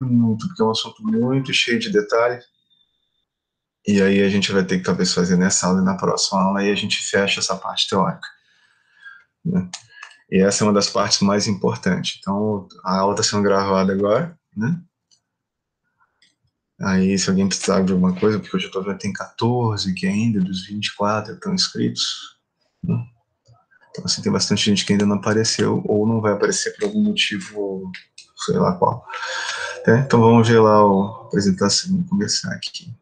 muito, porque é um assunto muito cheio de detalhes. E aí a gente vai ter que talvez fazer nessa aula e na próxima aula, e a gente fecha essa parte teórica. Né? E essa é uma das partes mais importantes. Então, a aula está sendo gravada agora, né? Aí, se alguém precisar de alguma coisa, porque hoje eu estou vendo tem 14 que ainda, dos 24 estão inscritos. Né? Então, assim, tem bastante gente que ainda não apareceu, ou não vai aparecer por algum motivo, sei lá qual. É, então, vamos lá a apresentação, vamos começar aqui.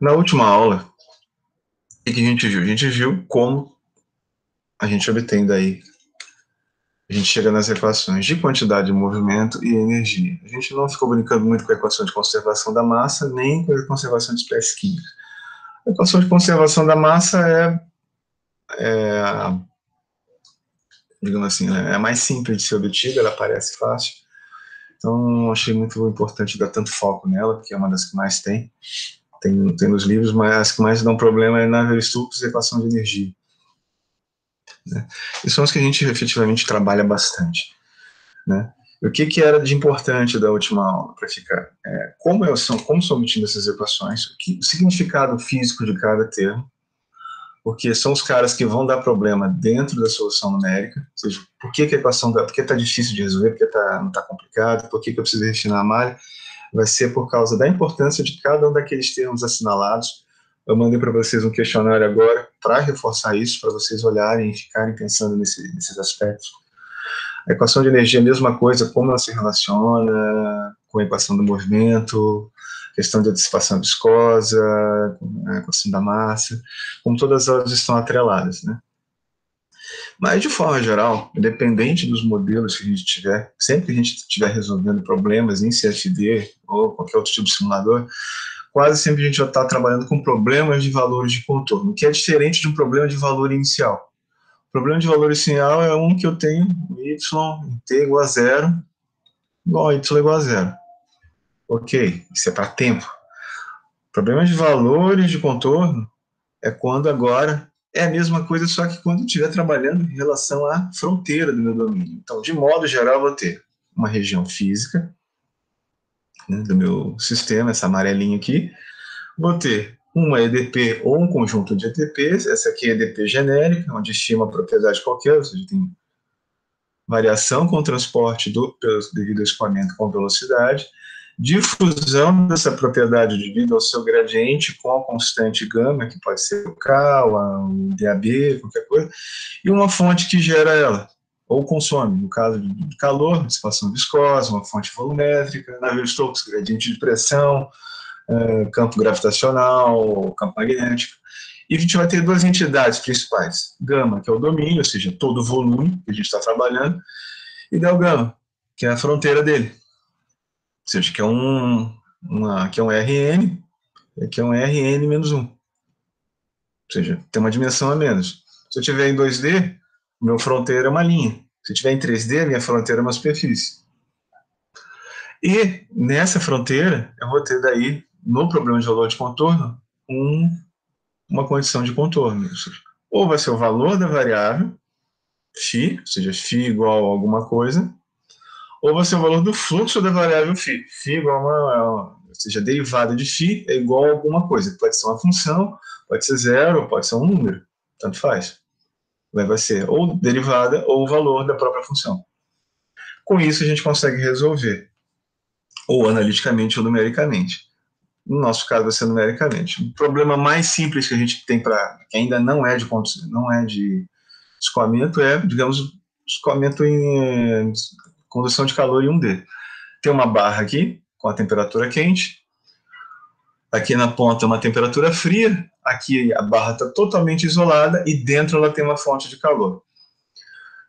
Na última aula, o que a gente viu? A gente viu como a gente obtém daí, a gente chega nas equações de quantidade de movimento e energia. A gente não ficou brincando muito com a equação de conservação da massa, nem com a conservação de espécies químicas. A equação de conservação da massa é, é digamos assim, é a mais simples de ser obtida, ela parece fácil. Então, achei muito importante dar tanto foco nela, porque é uma das que mais tem tem, tem nos livros, mas as que mais dão problema é Navier-Stokes e equação de energia. Né? E são as que a gente efetivamente trabalha bastante. Né? E o que, que era de importante da última aula, para ficar? É, como, eu, são, como são obtidas essas equações, o, que, o significado físico de cada termo, porque são os caras que vão dar problema dentro da solução numérica, ou seja, por que, que a equação, por que está difícil de resolver, por que tá, não está complicado, por que, que eu preciso refinar a malha, vai ser por causa da importância de cada um daqueles termos assinalados. Eu mandei para vocês um questionário agora para reforçar isso, para vocês olharem e ficarem pensando nesse, nesses aspectos. A equação de energia é a mesma coisa, como ela se relaciona com a equação do movimento, questão de dissipação viscosa, a equação da massa, como todas elas estão atreladas, né? Mas, de forma geral, independente dos modelos que a gente tiver, sempre que a gente estiver resolvendo problemas em CFD ou qualquer outro tipo de simulador, quase sempre a gente já está trabalhando com problemas de valores de contorno, que é diferente de um problema de valor inicial. O problema de valor inicial é um que eu tenho y t igual a zero, igual a y igual a zero. Ok, isso é para tempo. Problema de valores de contorno é quando agora é a mesma coisa, só que quando eu estiver trabalhando em relação à fronteira do meu domínio. Então, de modo geral, eu vou ter uma região física né, do meu sistema, essa amarelinha aqui. Vou ter uma EDP ou um conjunto de EDPs, essa aqui é EDP genérica, onde estima a propriedade qualquer, ou seja, tem variação com transporte do, devido ao escoamento com velocidade. Difusão dessa propriedade devido ao seu gradiente com a constante gama, que pode ser o K, o DAB, qualquer coisa, e uma fonte que gera ela, ou consome, no caso de calor, dissipação viscosa, uma fonte volumétrica, Navier-Stokes, gradiente de pressão, eh, campo gravitacional, campo magnético. E a gente vai ter duas entidades principais, gama, que é o domínio, ou seja, todo o volume que a gente está trabalhando, e delgama, que é a fronteira dele, seja, que é um, uma, que é um RN, que é um RN menos 1. Ou seja, tem uma dimensão a menos. Se eu tiver em 2D, meu fronteira é uma linha. Se eu tiver em 3D, minha fronteira é uma superfície. E nessa fronteira, eu vou ter daí, no problema de valor de contorno, um, uma condição de contorno. Ou vai ser o valor da variável, φ, ou seja, φ igual a alguma coisa, ou vai ser o valor do fluxo da variável φ. φ igual a uma, ou seja, a derivada de φ é igual a alguma coisa. Pode ser uma função, pode ser zero, pode ser um número, tanto faz. Vai ser ou derivada ou o valor da própria função. Com isso, a gente consegue resolver, ou analiticamente ou numericamente. No nosso caso, vai ser numericamente. O problema mais simples que a gente tem para, que ainda não é de não é de escoamento, é, digamos, escoamento em condução de calor em 1D. Tem uma barra aqui, com a temperatura quente, aqui na ponta uma temperatura fria, aqui a barra está totalmente isolada e dentro ela tem uma fonte de calor.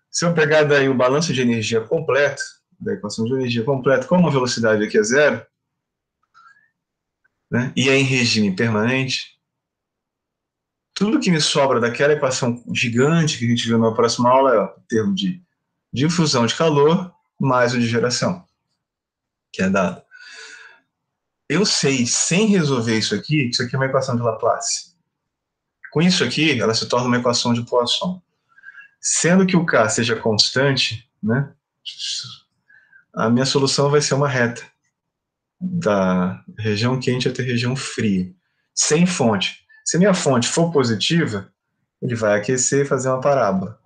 Se eu pegar daí o balanço de energia completo, da equação de energia completa, como a velocidade aqui é zero, né, e é em regime permanente, tudo que me sobra daquela equação gigante que a gente viu na próxima aula é o termo de difusão de calor mais o de geração, que é dado. Eu sei, sem resolver isso aqui, que isso aqui é uma equação de Laplace. Com isso aqui, ela se torna uma equação de Poisson. Sendo que o K seja constante, né, a minha solução vai ser uma reta da região quente até região fria, sem fonte. Se minha fonte for positiva, ele vai aquecer e fazer uma parábola.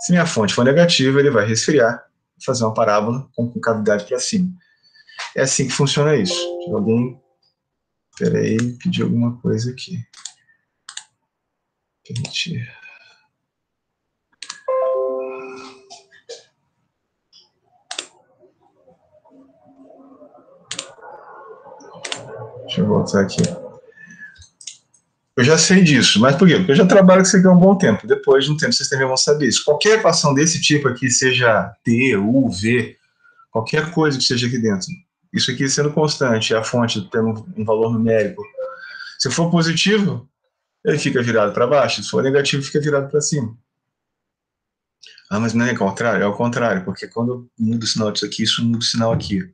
Se minha fonte for negativa, ele vai resfriar e fazer uma parábola com, cavidade para cima. É assim que funciona isso. Alguém. Peraí, pediu alguma coisa aqui. Permitir. Deixa eu voltar aqui. Eu já sei disso, mas por quê? Porque eu já trabalho com isso aqui há um bom tempo. Depois de um tempo, vocês também vão saber isso. Qualquer equação desse tipo aqui, seja T, U, V, qualquer coisa que seja aqui dentro, isso aqui sendo constante, a fonte tendo um valor numérico. Se for positivo, ele fica virado para baixo. Se for negativo, fica virado para cima. Ah, mas não é o contrário? É o contrário, porque quando eu mudo o sinal disso aqui, isso muda o sinal aqui.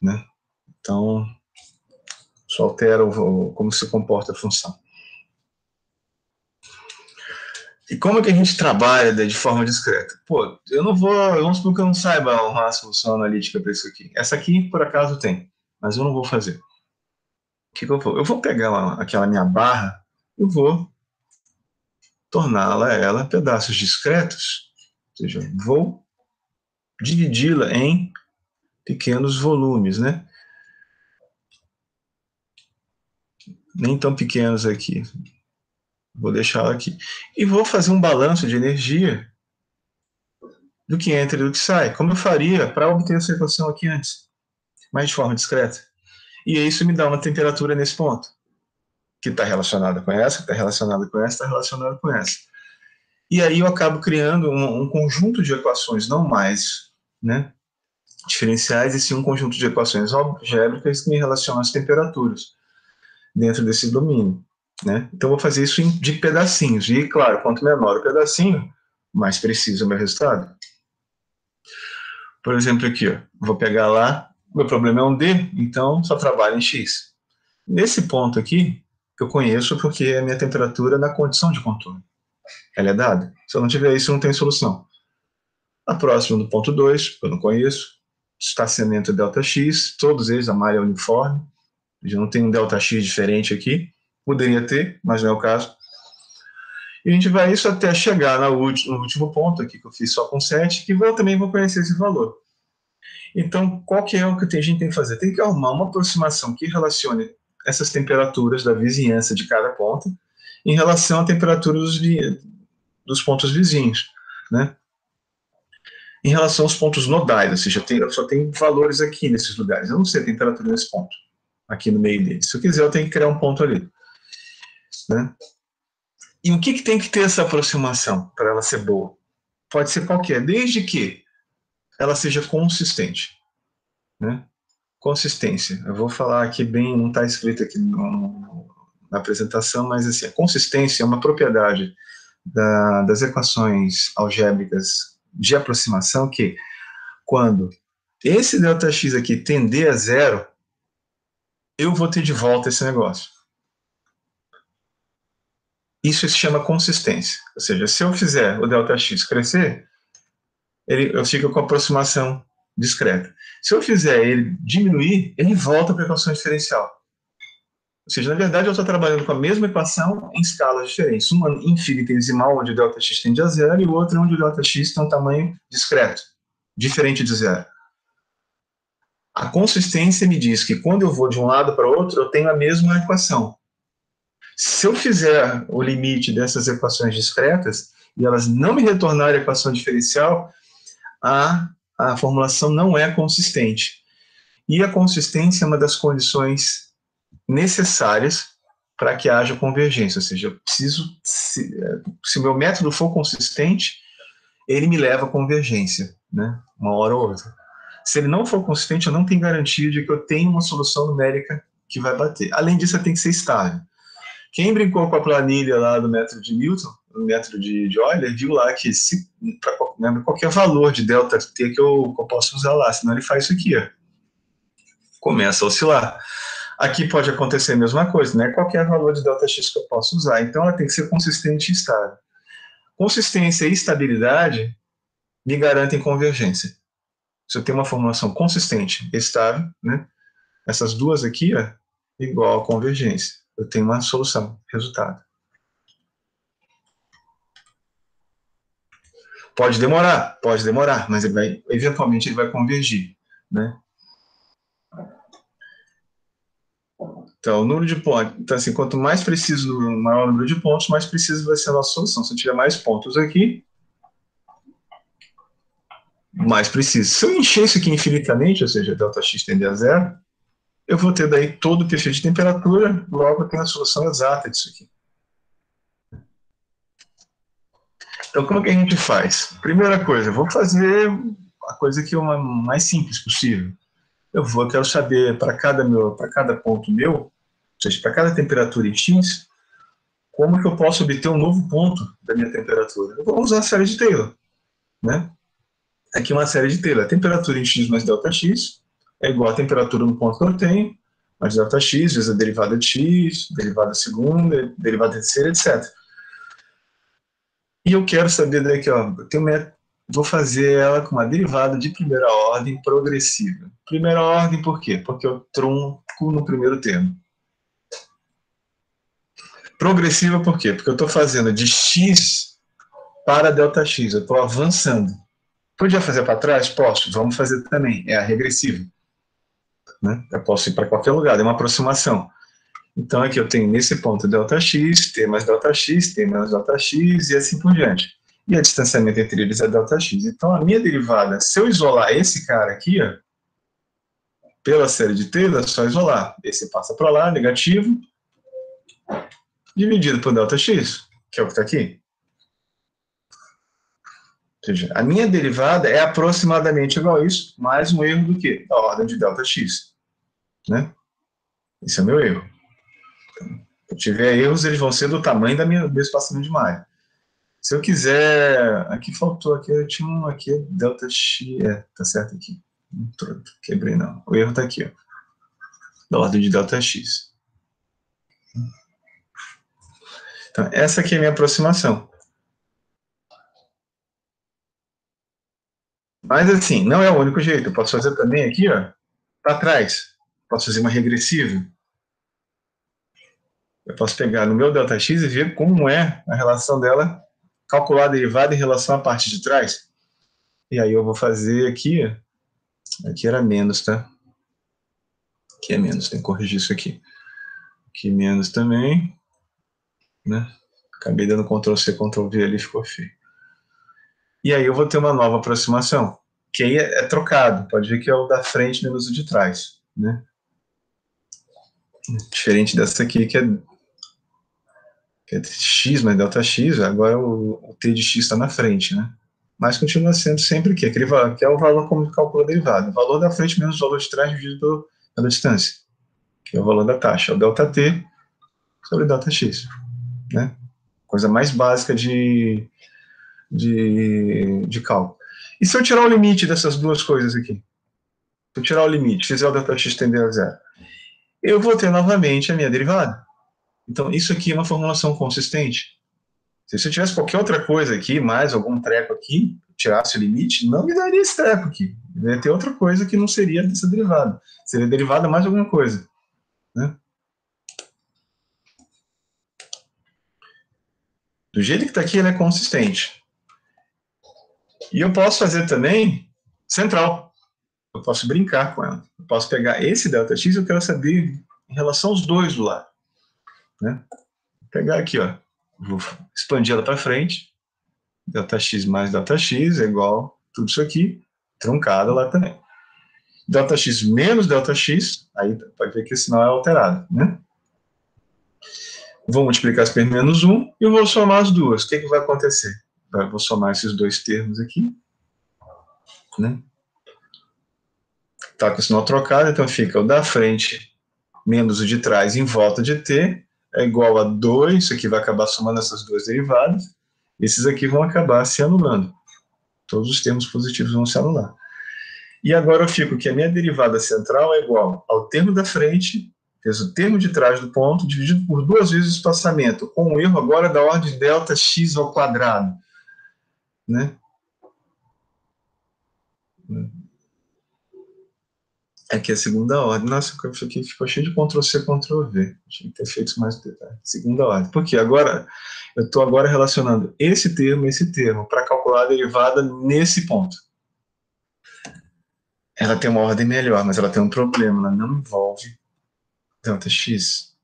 Né? Então, isso altera o, como se comporta a função. E como é que a gente trabalha de forma discreta? Pô, eu não vou, vamos supor que eu não saiba uma solução analítica para isso aqui. Essa aqui, por acaso, tem, mas eu não vou fazer. O que, que eu vou? Eu vou pegar uma, aquela minha barra, eu vou torná-la ela pedaços discretos, ou seja, vou dividi-la em pequenos volumes, né? Nem tão pequenos aqui, Vou deixá-la aqui. E vou fazer um balanço de energia do que entra e do que sai, como eu faria para obter essa equação aqui antes, mas de forma discreta. E isso me dá uma temperatura nesse ponto, que está relacionada com essa, que está relacionada com essa, está relacionada com essa. E aí eu acabo criando um, um conjunto de equações, não mais né, diferenciais, e sim um conjunto de equações algébricas que me relacionam às temperaturas dentro desse domínio. Né? Então, vou fazer isso de pedacinhos. E, claro, quanto menor o pedacinho, mais preciso é o meu resultado. Por exemplo, aqui, ó, vou pegar lá, meu problema é um D, então só trabalho em X. Nesse ponto aqui, eu conheço porque é a minha temperatura na condição de contorno. Ela é dada. Se eu não tiver isso, não tem solução. A próxima do ponto 2, eu não conheço. Estacionamento ΔX, todos eles, a malha é uniforme. Eu não tenho um ΔX diferente aqui. Poderia ter, mas não é o caso. E a gente vai isso até chegar no último, ponto aqui, que eu fiz só com 7, que eu também vou conhecer esse valor. Então, qual que é o que a gente tem que fazer? Tem que arrumar uma aproximação que relacione essas temperaturas da vizinhança de cada ponto em relação à temperatura dos, dos pontos vizinhos, né? Em relação aos pontos nodais, ou seja, tem, só tem valores aqui nesses lugares. Eu não sei a temperatura nesse ponto, aqui no meio deles. Se eu quiser, eu tenho que criar um ponto ali. Né? E o que, que tem que ter essa aproximação para ela ser boa? Pode ser qualquer, desde que ela seja consistente. Né? Consistência. Eu vou falar aqui bem, não está escrito aqui no, na apresentação, mas assim, a consistência é uma propriedade da, das equações algébricas de aproximação que, quando esse ΔX aqui tender a zero, eu vou ter de volta esse negócio. Isso se chama consistência. Ou seja, se eu fizer o ΔX crescer, ele, eu fico com aproximação discreta. Se eu fizer ele diminuir, ele volta para a equação diferencial. Ou seja, na verdade, eu estou trabalhando com a mesma equação em escalas diferentes. Uma infinitesimal, onde o ΔX tende a zero, e o outro onde o ΔX tem um tamanho discreto, diferente de zero. A consistência me diz que quando eu vou de um lado para o outro, eu tenho a mesma equação. Se eu fizer o limite dessas equações discretas e elas não me retornarem a equação diferencial, a, a formulação não é consistente. E a consistência é uma das condições necessárias para que haja convergência, ou seja, eu preciso, se, se o meu método for consistente, ele me leva à convergência, né? uma hora ou outra. Se ele não for consistente, eu não tenho garantia de que eu tenho uma solução numérica que vai bater. Além disso, ela tem que ser estável. Quem brincou com a planilha lá do método de Newton, do método de, de Euler, viu lá que se para né, qualquer valor de delta t que eu, que eu posso usar lá, senão ele faz isso aqui, ó. começa a oscilar. Aqui pode acontecer a mesma coisa, né? Qualquer valor de ΔX que eu possa usar. Então, ela tem que ser consistente e estável. Consistência e estabilidade me garantem convergência. Se eu tenho uma formulação consistente estável, né? Essas duas aqui, ó, igual a convergência. Eu tenho uma solução, resultado. Pode demorar, pode demorar, mas ele vai, eventualmente ele vai convergir, né? Então, o número de pontos, então assim, quanto mais preciso, maior o número de pontos, mais preciso vai ser a nossa solução. Se eu tiver mais pontos aqui, mais preciso. Se eu encher isso aqui infinitamente, ou seja, ΔX tende a zero, eu vou ter daí todo o perfil de temperatura, logo eu tenho a solução exata disso aqui. Então, como que a gente faz? Primeira coisa, eu vou fazer a coisa que é uma mais simples possível. Eu vou, eu quero saber para cada meu, para cada ponto meu, ou seja, para cada temperatura em x, como que eu posso obter um novo ponto da minha temperatura? Eu vou usar a série de Taylor, né? Aqui uma série de Taylor. Temperatura em x mais ΔX é igual à temperatura no ponto que eu tenho, mais ΔX vezes a derivada de x, derivada segunda, derivada terceira, etc. E eu quero saber daqui, ó, eu uma, vou fazer ela com uma derivada de primeira ordem progressiva. Primeira ordem por quê? Porque eu tronco no primeiro termo. Progressiva por quê? Porque eu estou fazendo de x para ΔX, eu estou avançando. Podia fazer para trás? Posso, vamos fazer também, é a regressiva Né? Eu posso ir para qualquer lugar, é uma aproximação. Então aqui eu tenho nesse ponto ΔX, T mais ΔX, T menos ΔX e assim por diante. E a distanciamento entre eles é ΔX. Então a minha derivada, se eu isolar esse cara aqui, ó, pela série de Taylor, é só isolar. Esse passa para lá, negativo, dividido por ΔX, que é o que está aqui. Ou seja, a minha derivada é aproximadamente igual a isso, mais um erro do que? Da ordem de ΔX. Né? Esse é o meu erro. Se eu tiver erros, eles vão ser do tamanho da minha, do meu espaçamento de malha. Se eu quiser... Aqui faltou, aqui eu tinha um aqui, delta x, é, tá certo aqui. Não quebrei não. O erro tá aqui, ó. Da ordem de delta x. Então, essa aqui é a minha aproximação. Mas assim, não é o único jeito. Eu posso fazer também aqui, ó, para trás. Posso fazer uma regressiva. Eu posso pegar no meu ΔX e ver como é a relação dela, calcular a derivada em relação à parte de trás. E aí eu vou fazer aqui, aqui era menos, tá? Aqui é menos, tem que corrigir isso aqui. Aqui menos também, né? Acabei dando Ctrl C, Ctrl V ali, ficou feio. E aí eu vou ter uma nova aproximação, que aí é, é trocado, pode ver que é o da frente menos o de trás, né? Diferente dessa aqui, que é que é x mais delta x, agora o, o t de x está na frente, né? Mas continua sendo sempre o quê? Aquele valor, que é o valor como calcula a derivada. O valor da frente menos o valor de trás dividido pela distância, que é o valor da taxa, é o delta t sobre delta x, né? Coisa mais básica de, de, de cálculo. E se eu tirar o limite dessas duas coisas aqui? Se eu tirar o limite, fizer o delta x tender a zero, eu vou ter novamente a minha derivada. Então, isso aqui é uma formulação consistente. Se eu tivesse qualquer outra coisa aqui, mais algum treco aqui, tirasse o limite, não me daria esse treco aqui. Ia ter outra coisa que não seria dessa derivada. Seria derivada mais alguma coisa. Né? Do jeito que está aqui, ela é consistente. E eu posso fazer também central. Eu posso brincar com ela. Eu posso pegar esse delta x, eu quero saber em relação aos dois do lado. Né? Vou pegar aqui, ó. vou expandir ela para frente. Delta x mais delta x é igual a tudo isso aqui, truncado lá também. Delta x menos delta x, aí pode ver que esse sinal é alterado. Né? Vou multiplicar as por menos 1 e vou somar as duas. O que, é que vai acontecer? Vou somar esses dois termos aqui, né? Tá com sinal trocado, então fica o da frente menos o de trás em volta de t, é igual a 2, isso aqui vai acabar somando essas duas derivadas, esses aqui vão acabar se anulando. Todos os termos positivos vão se anular. E agora eu fico que a minha derivada central é igual ao termo da frente o termo de trás do ponto dividido por duas vezes o espaçamento, com um erro agora da ordem delta x ao quadrado. Né? Aqui é a segunda ordem. Nossa, aqui ficou cheio de Ctrl-C, Ctrl-V. Tinha que ter feito mais detalhes. Segunda ordem. Porque agora, eu estou agora relacionando esse termo esse termo para calcular a derivada nesse ponto. Ela tem uma ordem melhor, mas ela tem um problema. Ela não envolve delta x.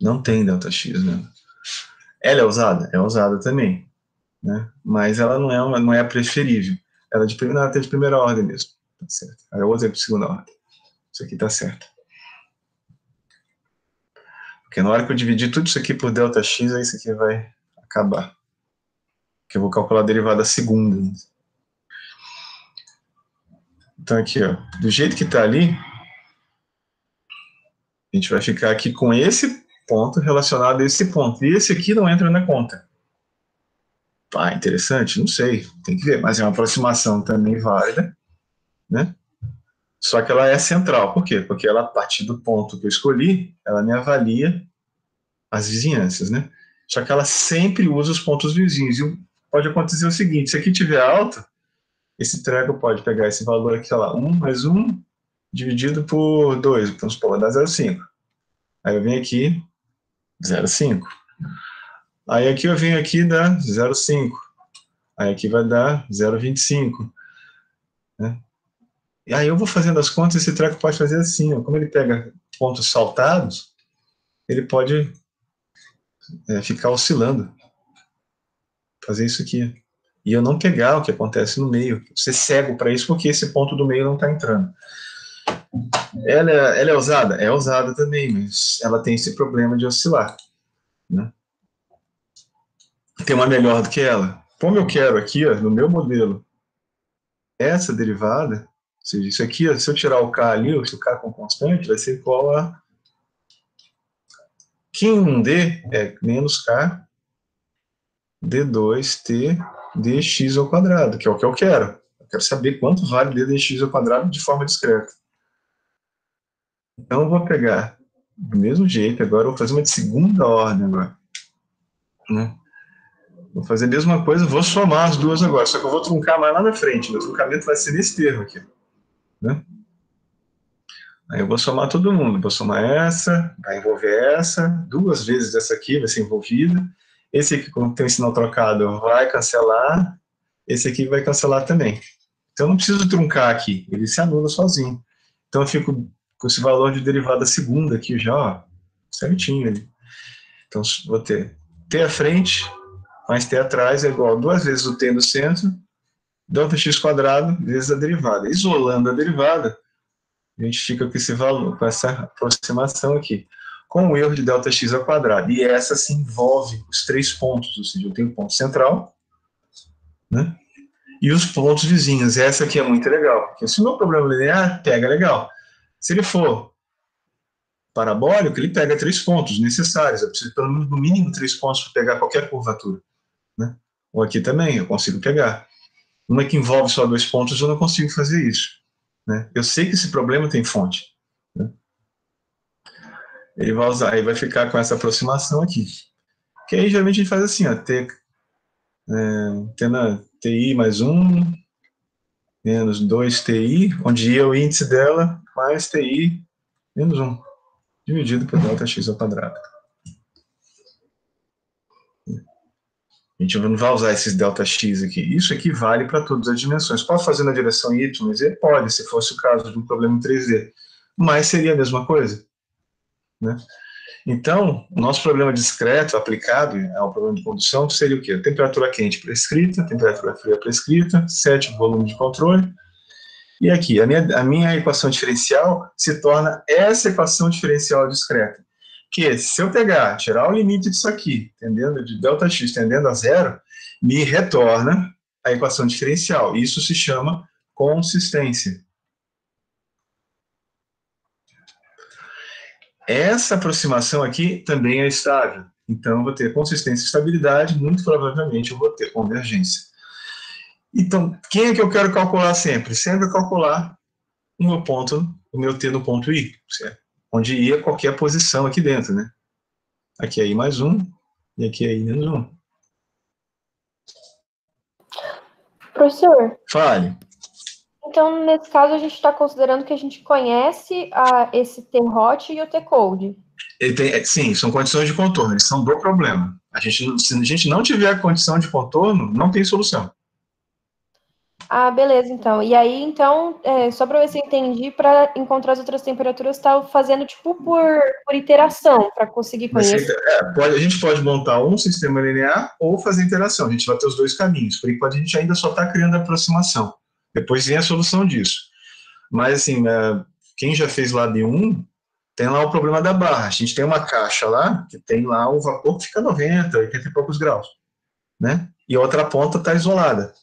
Não tem delta x, né? Ela é usada? É usada também. Né? Mas ela não é, uma, não é a preferível. Ela é de, ela é de primeira ordem mesmo. Tá certo. Aí eu usei para segunda ordem. Isso aqui tá certo. Porque na hora que eu dividir tudo isso aqui por delta x, aí isso aqui vai acabar. Porque eu vou calcular a derivada segunda. Então aqui, ó, do jeito que está ali, a gente vai ficar aqui com esse ponto relacionado a esse ponto. E esse aqui não entra na conta. Ah, interessante? Não sei, tem que ver. Mas é uma aproximação também válida, né? Só que ela é central. Por quê? Porque ela, a partir do ponto que eu escolhi, ela me avalia as vizinhanças, né? Só que ela sempre usa os pontos vizinhos. E pode acontecer o seguinte, se aqui tiver alto, esse treco pode pegar esse valor aqui, sei lá, 1 mais 1 dividido por 2, então supor, dar 0,5. Aí eu venho aqui, 0,5. Aí aqui eu venho aqui, dá 0,5. Aí aqui vai dar 0,25. Né? E aí eu vou fazendo as contas, esse treco pode fazer assim, ó, como ele pega pontos saltados, ele pode é, ficar oscilando. Fazer isso aqui. E eu não pegar o que acontece no meio. Ser cego para isso, porque esse ponto do meio não está entrando. Ela, é, ela é usada? É usada também, mas ela tem esse problema de oscilar. Né? Tem uma melhor do que ela. Como eu quero aqui, ó, no meu modelo, essa derivada, ou seja, isso aqui, ó, se eu tirar o k ali, se o k com constante, vai ser igual a Q1D é menos K D2T dx ao quadrado, que é o que eu quero. Eu quero saber quanto vale d dx ao quadrado de forma discreta. Então, eu vou pegar do mesmo jeito, agora eu vou fazer uma de segunda ordem agora. Né? Vou fazer a mesma coisa, vou somar as duas agora, só que eu vou truncar mais lá na frente. Meu truncamento vai ser nesse termo aqui. Né? Aí eu vou somar todo mundo, vou somar essa, vai envolver essa, duas vezes essa aqui vai ser envolvida, esse aqui, como tem o sinal trocado, vai cancelar, esse aqui vai cancelar também. Então, eu não preciso truncar aqui, ele se anula sozinho. Então, eu fico com esse valor de derivada segunda aqui já, ó, certinho ali. Então, vou ter t à frente mais t atrás é igual a duas vezes o t no centro, delta x quadrado vezes a derivada. Isolando a derivada, a gente fica com esse valor, com essa aproximação aqui com o erro de Δx ao quadrado. E essa se envolve os três pontos, ou seja, eu tenho o ponto central, né? E os pontos vizinhos. Essa aqui é muito legal, porque se o meu problema linear pega legal. Se ele for parabólico, ele pega três pontos necessários. Eu preciso pelo menos no mínimo três pontos para pegar qualquer curvatura. Ou aqui também eu consigo pegar. Uma que envolve só dois pontos, eu não consigo fazer isso. Né? Eu sei que esse problema tem fonte. Né? ele vai usar, aí vai ficar com essa aproximação aqui. Que aí geralmente a gente faz assim, ó, T, é, tendo TI mais 1, menos 2TI, onde I é o índice dela, mais TI menos 1, dividido por delta x ao quadrado. A gente não vai usar esses delta x aqui. Isso aqui vale para todas as dimensões. Pode fazer na direção y e z? Pode, se fosse o caso de um problema em 3D. Mas seria a mesma coisa. Né? Então, o nosso problema discreto aplicado ao problema de condução seria o quê? Temperatura quente prescrita, temperatura fria prescrita, sétimo volume de controle. E aqui, a minha, a minha equação diferencial se torna essa equação diferencial discreta. Que se eu pegar, tirar o limite disso aqui, tendendo de ΔX tendendo a zero, me retorna a equação diferencial. Isso se chama consistência. Essa aproximação aqui também é estável. Então, eu vou ter consistência e estabilidade, muito provavelmente eu vou ter convergência. Então, quem é que eu quero calcular sempre? Sempre calcular o meu ponto, o meu t no ponto i. Certo? Onde ia qualquer posição aqui dentro, né? Aqui é I mais um, e aqui é I menos um. Professor. Fale. Então, nesse caso, a gente está considerando que a gente conhece a, esse T-hot e o T-code. É, sim, são condições de contorno, eles são do problema. A gente, se a gente não tiver a condição de contorno, não tem solução. Ah, beleza, então. E aí, então, é, só para ver se eu entendi, para encontrar as outras temperaturas, está fazendo tipo por, por iteração, para conseguir conhecer. É, pode, a gente pode montar um sistema linear ou fazer interação. A gente vai ter os dois caminhos. Por enquanto, a gente ainda só está criando a aproximação. Depois vem a solução disso. Mas, assim, é, quem já fez lá de 1, tem lá o problema da barra. A gente tem uma caixa lá, que tem lá o vapor que fica 90, 80 e poucos graus. Né? E a outra ponta está isolada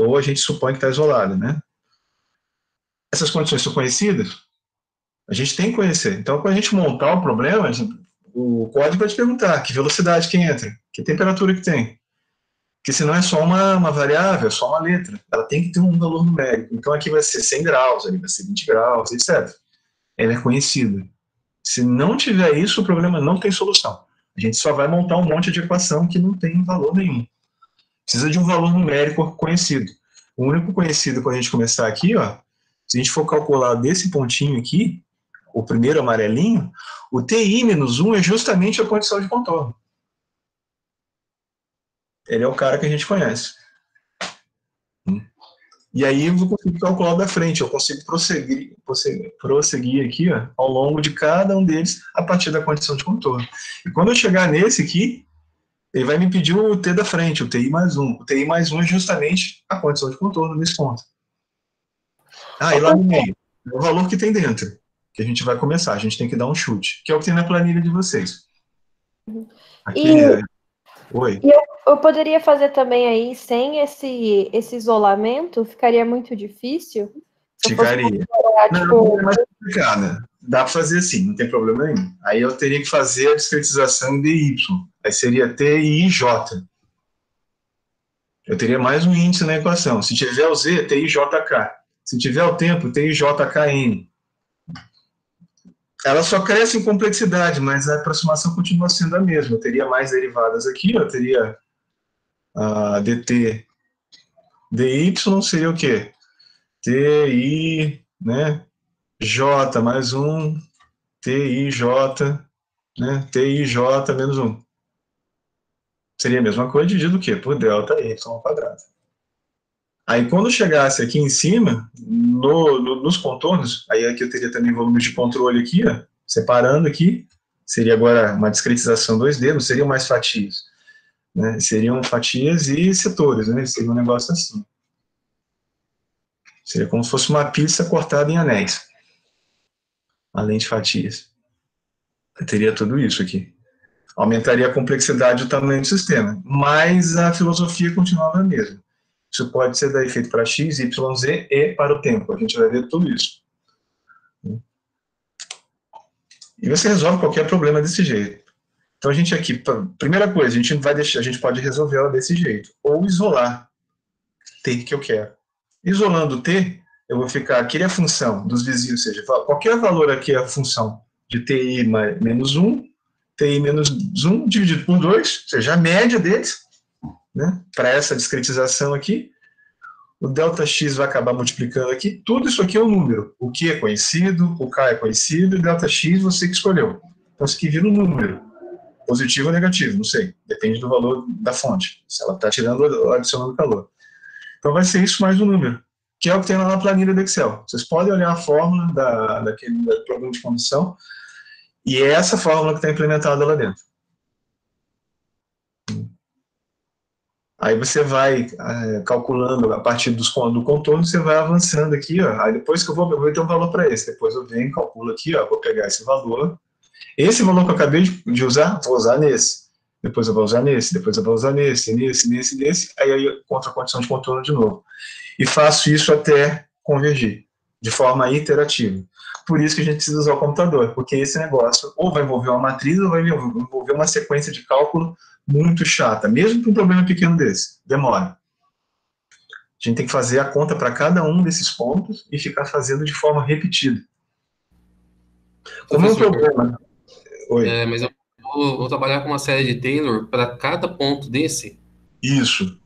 ou a gente supõe que está isolado, né? Essas condições são conhecidas? A gente tem que conhecer. Então, quando a gente montar o problema, o código vai te perguntar que velocidade que entra, que temperatura que tem. Porque senão é só uma, uma variável, é só uma letra. Ela tem que ter um valor numérico. Então, aqui vai ser 100 graus, ali vai ser 20 graus, etc. Ela é conhecida. Se não tiver isso, o problema não tem solução. A gente só vai montar um monte de equação que não tem valor nenhum. Precisa de um valor numérico conhecido. O único conhecido, quando a gente começar aqui, ó, se a gente for calcular desse pontinho aqui, o primeiro amarelinho, o TI menos 1 é justamente a condição de contorno. Ele é o cara que a gente conhece. E aí eu consigo calcular da frente, eu consigo prosseguir, prosseguir aqui ó, ao longo de cada um deles a partir da condição de contorno. E quando eu chegar nesse aqui, ele vai me pedir o T da frente, o TI mais um. O TI mais um é justamente a condição de contorno nesse ponto. Ah, e lá no meio, é o valor que tem dentro, que a gente vai começar. A gente tem que dar um chute, que é o que tem na planilha de vocês. Aqui e, é... Oi. E eu, eu, poderia fazer também aí, sem esse, esse isolamento, ficaria muito difícil? Ficaria. Não, tipo... é mais complicada. Dá para fazer assim, não tem problema nenhum. Aí eu teria que fazer a discretização de Y. Aí seria T e J. Eu teria mais um índice na equação. Se tiver o Z, T e JK. Se tiver o tempo, T e JKN. Ela só cresce em complexidade, mas a aproximação continua sendo a mesma. Eu teria mais derivadas aqui, eu teria a dt dy seria o quê? TI, né? J mais um, TIJ, né? TIJ menos um. Seria a mesma coisa dividido o quê? Por delta y ao quadrado. Aí quando chegasse aqui em cima, no, no, nos contornos, aí aqui eu teria também volume de controle aqui, ó, separando aqui, seria agora uma discretização 2D, não seriam mais fatias. Né? Seriam fatias e setores, né? Seria um negócio assim. Seria como se fosse uma pizza cortada em anéis, além de fatias. Eu teria tudo isso aqui. Aumentaria a complexidade e o tamanho do sistema, mas a filosofia continuava a mesma. Isso pode ser daí feito para x, y, z e para o tempo. A gente vai ver tudo isso. E você resolve qualquer problema desse jeito. Então a gente aqui, primeira coisa, a gente vai deixar, a gente pode resolver ela desse jeito, ou isolar t que eu quero. Isolando t, eu vou ficar, aqui é a função dos vizinhos, ou seja, qualquer valor aqui é a função de ti menos 1, ti menos 1 dividido por 2, ou seja, a média deles, né, para essa discretização aqui, o delta x vai acabar multiplicando aqui, tudo isso aqui é um número, o q é conhecido, o k é conhecido, e delta x você que escolheu. Então isso aqui vira um número, positivo ou negativo, não sei, depende do valor da fonte, se ela está tirando ou adicionando calor. Então vai ser isso mais um número, que é o que tem lá na planilha do Excel. Vocês podem olhar a fórmula da, daquele do problema de condição, e é essa fórmula que está implementada lá dentro. Aí você vai é, calculando a partir dos, do contorno, você vai avançando aqui, ó. Aí depois que eu vou, eu vou ter um valor para esse. Depois eu venho, calculo aqui, ó. Vou pegar esse valor. Esse valor que eu acabei de usar, vou usar nesse depois eu vou usar nesse, depois eu vou usar nesse, nesse, nesse, nesse, aí eu encontro a condição de contorno de novo. E faço isso até convergir, de forma iterativa. Por isso que a gente precisa usar o computador, porque esse negócio ou vai envolver uma matriz ou vai envolver uma sequência de cálculo muito chata, mesmo para um problema pequeno desse, demora. A gente tem que fazer a conta para cada um desses pontos e ficar fazendo de forma repetida. Como é um problema. Oi. É, mas eu vou, vou, trabalhar com uma série de Taylor para cada ponto desse. Isso.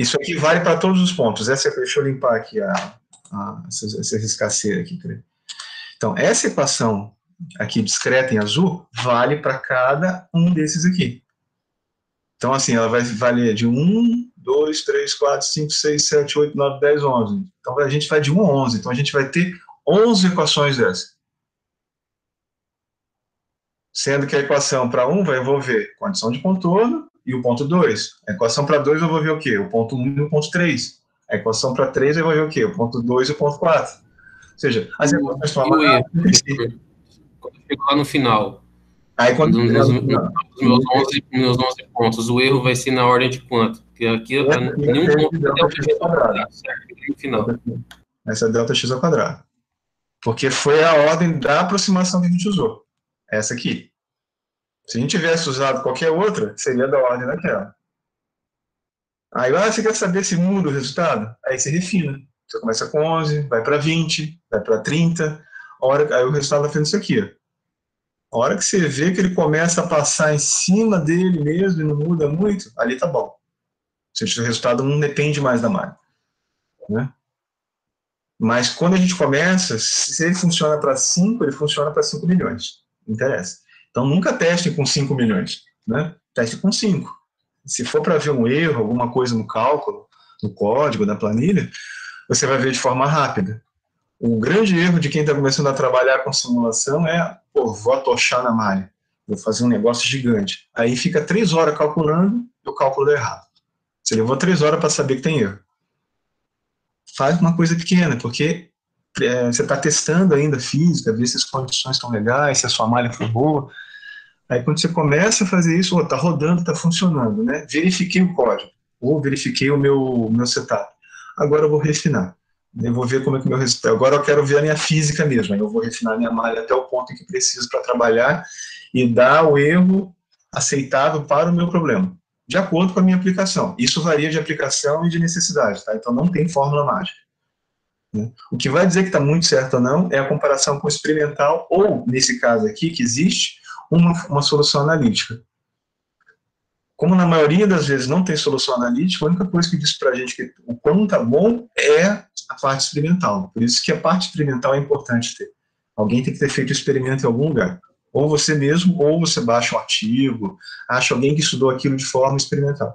Isso aqui vale para todos os pontos. Essa, deixa eu limpar aqui a, a, essa, essa riscaceira aqui. Então, essa equação aqui discreta em azul vale para cada um desses aqui. Então, assim, ela vai valer de 1, 2, 3, 4, 5, 6, 7, 8, 9, 10, 11. Então, a gente vai de 1 a 11. Então, a gente vai ter 11 equações dessas. Sendo que a equação para 1 vai envolver condição de contorno e o ponto 2. A equação para 2 vai envolver o quê? O ponto 1 e o ponto 3. A equação para 3 vai envolver o quê? O ponto 2 e o ponto 4. Ou seja, as equações estão amarradas Quando eu chego lá no final, Aí, quando nos, nos, nos, meus, 11, meus 11 pontos, o erro vai ser na ordem de quanto? Porque aqui, é, nenhum ponto delta x ao quadrado, final. Essa é delta x ao quadrado. Porque foi a ordem da aproximação que a gente usou. Essa aqui. Se a gente tivesse usado qualquer outra, seria da ordem daquela. Aí, ah, você quer saber se muda o resultado? Aí você refina. Você começa com 11, vai para 20, vai para 30, hora, aí o resultado vai ficando isso aqui. A hora que você vê que ele começa a passar em cima dele mesmo e não muda muito, ali tá bom. Seja, o resultado não depende mais da malha. Né? Mas quando a gente começa, se ele funciona para 5, ele funciona para 5 milhões. Não interessa. Então nunca teste com 5 milhões. Né? Teste com 5. Se for para ver um erro, alguma coisa no cálculo, no código, na planilha, você vai ver de forma rápida. O grande erro de quem está começando a trabalhar com simulação é, pô, vou atochar na malha, vou fazer um negócio gigante. Aí fica três horas calculando e o cálculo errado. Você levou três horas para saber que tem erro. Faz uma coisa pequena, porque é, você está testando ainda física, ver se as condições estão legais, se a sua malha foi boa. Aí quando você começa a fazer isso, está rodando, está funcionando, né? Verifiquei o código, ou verifiquei o meu, meu setup. Agora eu vou refinar. Eu vou ver como é que meu resultado. Agora eu quero ver a minha física mesmo. Eu vou refinar minha malha até o ponto em que preciso para trabalhar e dar o erro aceitável para o meu problema, de acordo com a minha aplicação. Isso varia de aplicação e de necessidade, tá? Então não tem fórmula mágica. Né? O que vai dizer que está muito certo ou não é a comparação com o experimental, ou, nesse caso aqui, que existe uma, uma solução analítica. Como na maioria das vezes não tem solução analítica, a única coisa que diz para a gente que o quão está bom é a parte experimental. Por isso que a parte experimental é importante ter. Alguém tem que ter feito o experimento em algum lugar. Ou você mesmo, ou você baixa um artigo, acha alguém que estudou aquilo de forma experimental.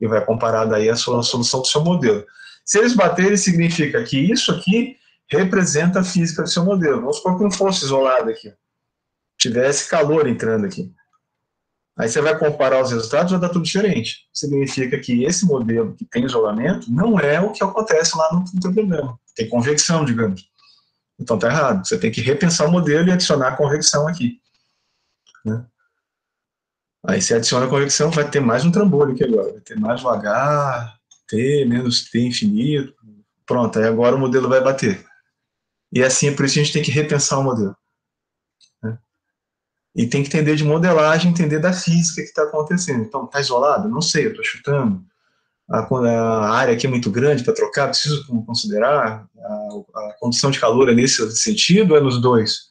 E vai comparar daí a solução do seu modelo. Se eles baterem, significa que isso aqui representa a física do seu modelo. Vamos supor que não fosse isolado aqui. Tivesse calor entrando aqui. Aí você vai comparar os resultados, vai dar tudo diferente. Significa que esse modelo que tem isolamento não é o que acontece lá no, teu problema. Tem convecção, digamos. Então tá errado. Você tem que repensar o modelo e adicionar a convecção aqui. Né? Aí você adiciona a convecção, vai ter mais um trambolho aqui agora. Vai ter mais um H, T, menos T infinito. Pronto, aí agora o modelo vai bater. E assim, é por isso que a gente tem que repensar o modelo. E tem que entender de modelagem, entender da física que está acontecendo. Então, está isolado? Não sei, eu estou chutando. A, a, área aqui é muito grande para trocar, preciso considerar a, a, condição de calor é nesse sentido ou é nos dois?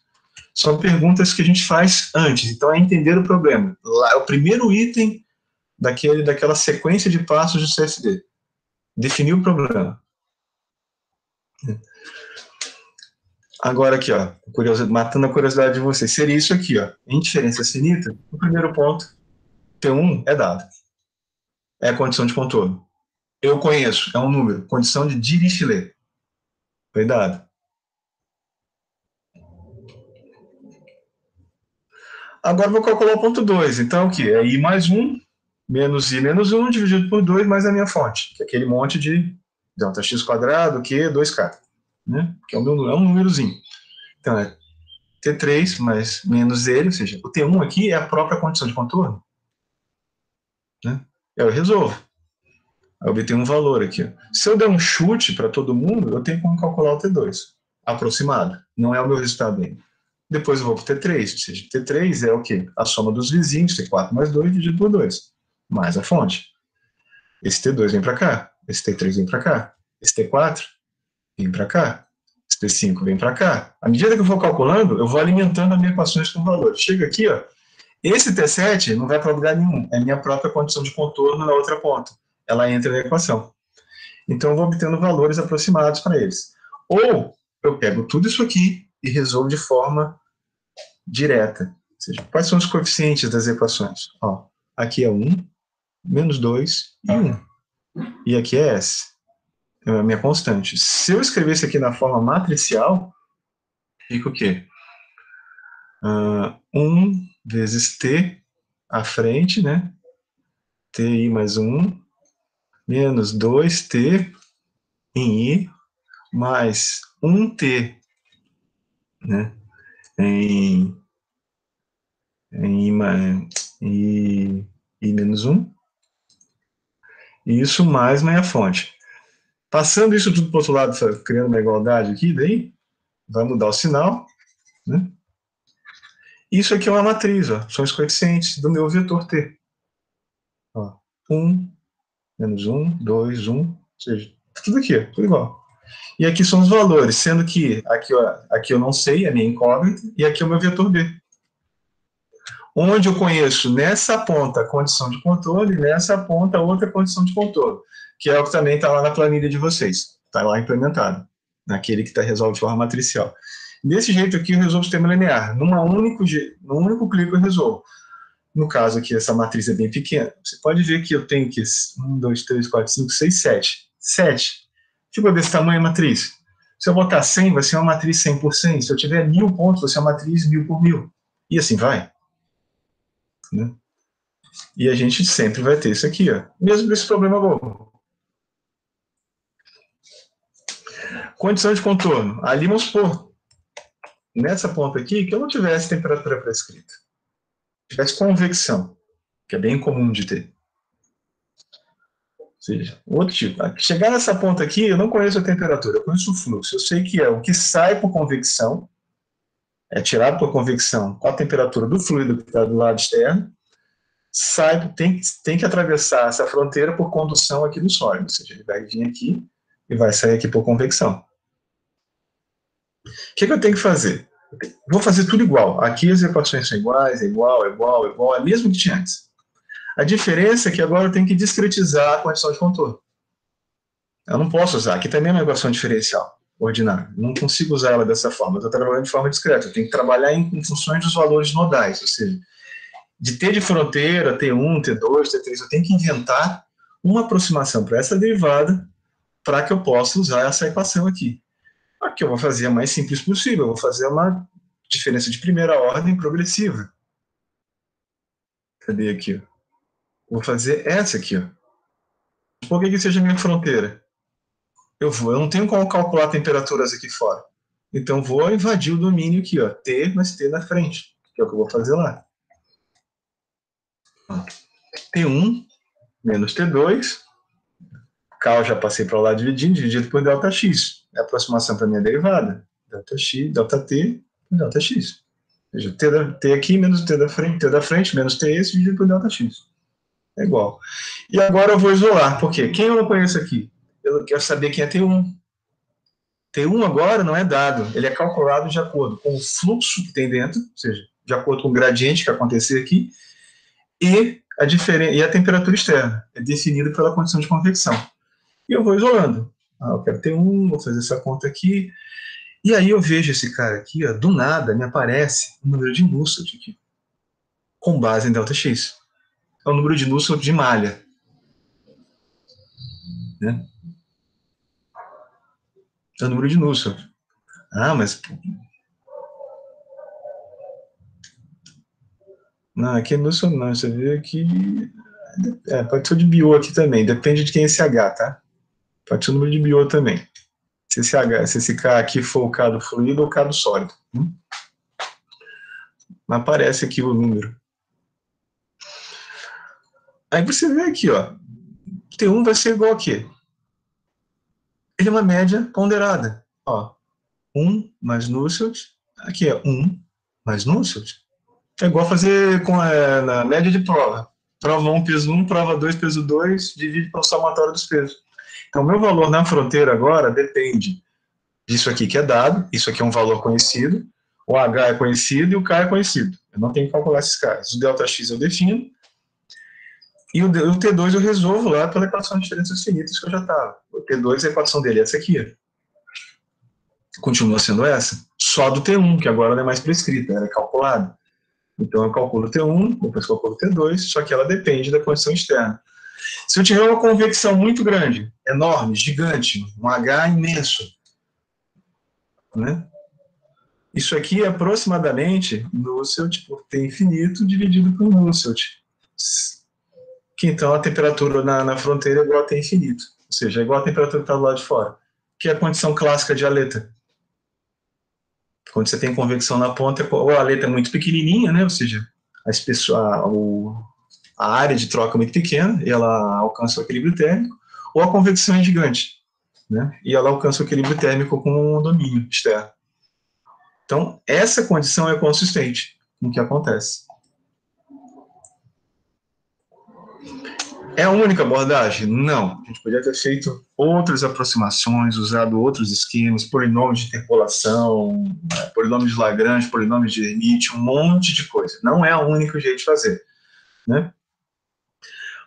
São perguntas que a gente faz antes, então é entender o problema. Lá, é o primeiro item daquele, daquela sequência de passos do CFD. Definir o problema. Agora aqui, ó, matando a curiosidade de vocês, seria isso aqui, ó, em diferença finita, o primeiro ponto, P1 é dado. É a condição de contorno. Eu conheço, é um número, condição de Dirichlet. Foi dado. Agora vou calcular o ponto 2. Então, o que? É I mais 1, menos I menos 1, dividido por 2, mais a minha fonte, que é aquele monte de delta x quadrado, é 2k né? que é um, é um númerozinho. Então, é T3 mais menos ele, ou seja, o T1 aqui é a própria condição de contorno. Né? Eu resolvo. Eu obtenho um valor aqui. Se eu der um chute para todo mundo, eu tenho como calcular o T2, aproximado. Não é o meu resultado ainda. Depois eu vou para o T3, ou seja, T3 é o quê? A soma dos vizinhos, T4 mais 2 dividido por 2, mais a fonte. Esse T2 vem para cá, esse T3 vem para cá, esse T4 vem para cá. T5 vem para cá. À medida que eu for calculando, eu vou alimentando as minhas equações com valores. Chega aqui, ó, esse T7 não vai para lugar nenhum, é minha própria condição de contorno na outra ponta. Ela entra na equação. Então, eu vou obtendo valores aproximados para eles. Ou eu pego tudo isso aqui e resolvo de forma direta. Ou seja, quais são os coeficientes das equações? Ó, aqui é 1, menos 2 e 1. E aqui é S, é a minha constante. Se eu escrever isso aqui na forma matricial, fica o quê? Uh, 1 vezes T à frente, né? TI mais 1, menos 2T em I, mais 1T, né? Em, em I, I, I menos 1. E isso mais meia fonte. Passando isso tudo para o outro lado, criando uma igualdade aqui, daí vai mudar o sinal, né? Isso aqui é uma matriz, ó, são os coeficientes do meu vetor t. Ó, 1, menos 1, 2, 1, ou seja, tudo aqui, tudo igual. E aqui são os valores, sendo que aqui, ó, aqui eu não sei, é minha incógnita, e aqui é o meu vetor b. Onde eu conheço nessa ponta a condição de controle, nessa ponta outra condição de controle, que é o que também está lá na planilha de vocês, está lá implementado, naquele que está resolvido de forma matricial. Desse jeito aqui eu resolvo o sistema linear. Numa único, num único clique eu resolvo. No caso aqui, essa matriz é bem pequena. Você pode ver que eu tenho que 1, 2, 3, 4, 5, 6, 7. 7. Tipo desse tamanho a matriz. Se eu botar 100, vai ser uma matriz 100 por 100. Se eu tiver mil pontos, vai ser uma matriz mil por mil. E assim vai. Né? E a gente sempre vai ter isso aqui, ó. mesmo desse problema bobo. Condição de contorno. Ali vamos supor, nessa ponta aqui que eu não tivesse temperatura prescrita. Tivesse convecção, que é bem comum de ter. Ou seja, outro tipo. Chegar nessa ponta aqui, eu não conheço a temperatura, eu conheço o fluxo. Eu sei que é o que sai por convecção, é tirado por convecção com a temperatura do fluido que está do lado externo, sai, tem, tem que atravessar essa fronteira por condução aqui do sólido. Ou seja, ele vai vir aqui e vai sair aqui por convecção. O que, que eu tenho que fazer? Vou fazer tudo igual. Aqui as equações são iguais, é igual, é igual, é igual, é mesmo que tinha antes. A diferença é que agora eu tenho que discretizar a condição de contorno. Eu não posso usar. Aqui também é uma equação diferencial, ordinária. Não consigo usar ela dessa forma. Estou trabalhando de forma discreta. Eu tenho que trabalhar em, em funções dos valores nodais, ou seja, de T de fronteira, T1, T2, T3, eu tenho que inventar uma aproximação para essa derivada para que eu possa usar essa equação aqui. Aqui eu vou fazer a mais simples possível, eu vou fazer uma diferença de primeira ordem progressiva. Cadê aqui? Vou fazer essa aqui. Ó. Por que, que seja minha fronteira? Eu vou, eu não tenho como calcular temperaturas aqui fora. Então vou invadir o domínio aqui, ó, T mais T na frente, que é o que eu vou fazer lá. T1 menos T2, K já passei para lá dividindo, dividido por delta x é a aproximação para minha derivada, delta x, delta t, delta x. Ou seja, t, da, t aqui menos t da frente, t da frente menos t esse dividido por delta x. É igual. E agora eu vou isolar, por quê? Quem eu não conheço aqui? Eu quero saber quem é T1. T1 agora não é dado, ele é calculado de acordo com o fluxo que tem dentro, ou seja, de acordo com o gradiente que acontecer aqui, e a, e a temperatura externa, é definido pela condição de convecção. E eu vou isolando. Ah, eu quero ter um, vou fazer essa conta aqui. E aí eu vejo esse cara aqui, ó, do nada me aparece o número de Nusselt aqui, com base em ΔX. É o número de Nusselt de malha. Né? É o número de Nusselt. Ah, mas... Não, aqui é Nusselt não, você vê que... É, pode ser de bio aqui também, depende de quem é esse H, tá? Pode ser o número de Biot também. Se esse, H, se esse K aqui for o K do fluido ou o K do sólido. Hum? Aparece aqui o número. Aí você vê aqui, ó. T1 vai ser igual a quê? Ele é uma média ponderada. Ó, 1 mais Nusselt. Aqui é 1 mais Nusselt. É igual fazer com a, na média de prova. Prova 1, peso 1, prova 2, peso 2, divide pelo somatório dos pesos. Então, meu valor na fronteira agora depende disso aqui que é dado, isso aqui é um valor conhecido, o H é conhecido e o K é conhecido. Eu não tenho que calcular esses caras. O ΔX eu defino, e o, T2 eu resolvo lá pela equação de diferenças finitas que eu já estava. O T2, a equação dele é essa aqui. Continua sendo essa. Só do T1, que agora não é mais prescrita, ela é calculada. Então eu calculo T1, depois calculo T2, só que ela depende da condição externa. Se eu tiver uma convecção muito grande, enorme, gigante, um H imenso, né? Isso aqui é aproximadamente Nusselt por T infinito dividido por Nusselt. Que então a temperatura na, na fronteira é igual a T infinito. Ou seja, é igual a temperatura que está do lado de fora. Que é a condição clássica de aleta. Quando você tem convecção na ponta, ou a aleta é muito pequenininha, né? Ou seja, a, a, o, a área de troca é muito pequena e ela alcança o equilíbrio térmico, ou a convecção é gigante, né? E ela alcança o equilíbrio térmico com um domínio externo. Então, essa condição é consistente com o que acontece. É a única abordagem? Não. A gente poderia ter feito outras aproximações, usado outros esquemas, polinômios de interpolação, né, polinômios de Lagrange, polinômios de Hermite, um monte de coisa. Não é o único jeito de fazer, né?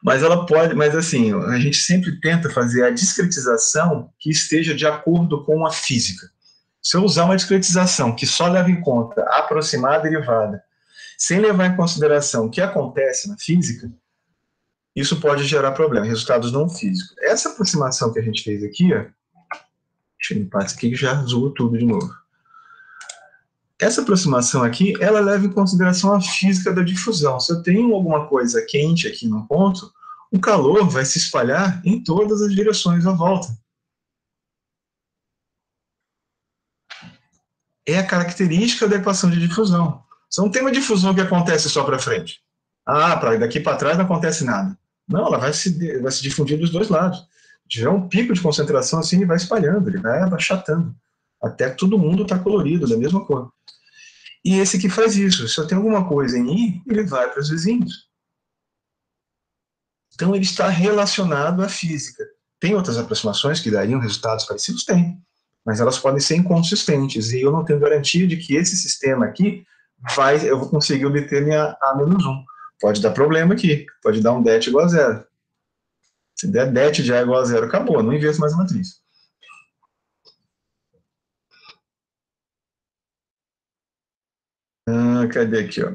Mas ela pode, mas assim, a gente sempre tenta fazer a discretização que esteja de acordo com a física. Se eu usar uma discretização que só leva em conta a aproximada derivada, sem levar em consideração o que acontece na física, isso pode gerar problema, resultados não físicos. Essa aproximação que a gente fez aqui, ó, deixa eu limpar isso aqui que já zoou tudo de novo. Essa aproximação aqui, ela leva em consideração a física da difusão. Se eu tenho alguma coisa quente aqui no ponto, o calor vai se espalhar em todas as direções à volta. é a característica da equação de difusão. Você não tem uma difusão que acontece só para frente. Ah, para daqui para trás não acontece nada. Não, ela vai se, vai se difundir dos dois lados. Tiver um pico de concentração assim, ele vai espalhando, ele vai achatando, até todo mundo está colorido, da mesma cor. E esse que faz isso, se eu tenho alguma coisa em I, ele vai para os vizinhos. Então ele está relacionado à física. Tem outras aproximações que dariam resultados parecidos? Tem mas elas podem ser inconsistentes, e eu não tenho garantia de que esse sistema aqui vai, eu vou conseguir obter minha A-1. Pode dar problema aqui, pode dar um det igual a zero. Se der det de A igual a zero, acabou, não inverto mais a matriz. Ah, cadê aqui, ó?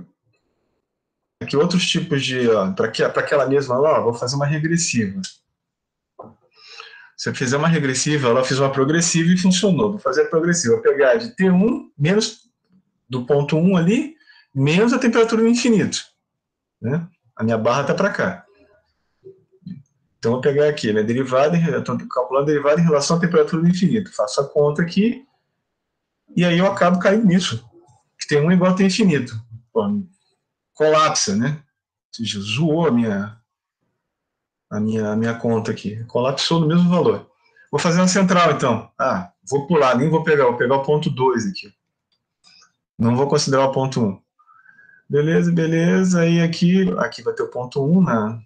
Aqui outros tipos de, para aquela mesma lá, ó, vou fazer uma regressiva. Se eu fizer uma regressiva, ela fez uma progressiva e funcionou. Vou fazer a progressiva. Vou pegar de T1 menos do ponto 1 ali, menos a temperatura do infinito. Né? A minha barra está para cá. Então, vou pegar aqui, minha derivada, estou calculando a derivada em relação à temperatura do infinito. Faço a conta aqui, e aí eu acabo caindo nisso. Que T1 igual a infinito. Pô, colapsa, né? Ou seja, zoou a minha, a minha, a minha conta aqui. Colapsou no mesmo valor. Vou fazer uma central, então. Ah, vou pular, nem vou pegar, vou pegar o ponto 2 aqui. Não vou considerar o ponto 1. Um. Beleza, beleza. Aí aqui, aqui vai ter o ponto 1 um na...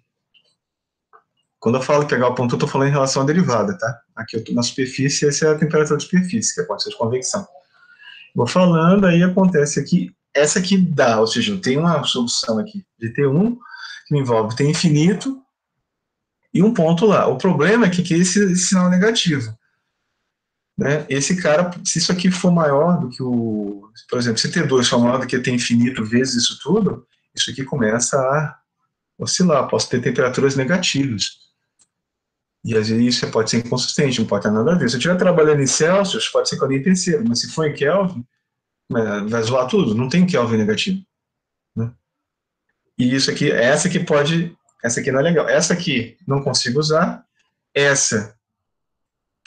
Quando eu falo pegar o ponto 1, eu estou falando em relação à derivada, tá? Aqui eu estou na superfície, essa é a temperatura de superfície, que é a condição de convecção. Vou falando, aí acontece aqui, essa aqui dá, ou seja, tem uma solução aqui de T1, que envolve T infinito, e um ponto lá. O problema é que, que esse, esse sinal negativo. Né? Esse cara, se isso aqui for maior do que o. Por exemplo, se T2 for maior do que T infinito vezes isso tudo, isso aqui começa a oscilar. Posso ter temperaturas negativas. E às vezes isso pode ser inconsistente, não pode ter nada a ver. Se eu estiver trabalhando em Celsius, pode ser que eu terceiro, mas se for em Kelvin, vai zoar tudo, não tem Kelvin negativo. Né? E isso aqui, essa que pode essa aqui não é legal. Essa aqui não consigo usar. Essa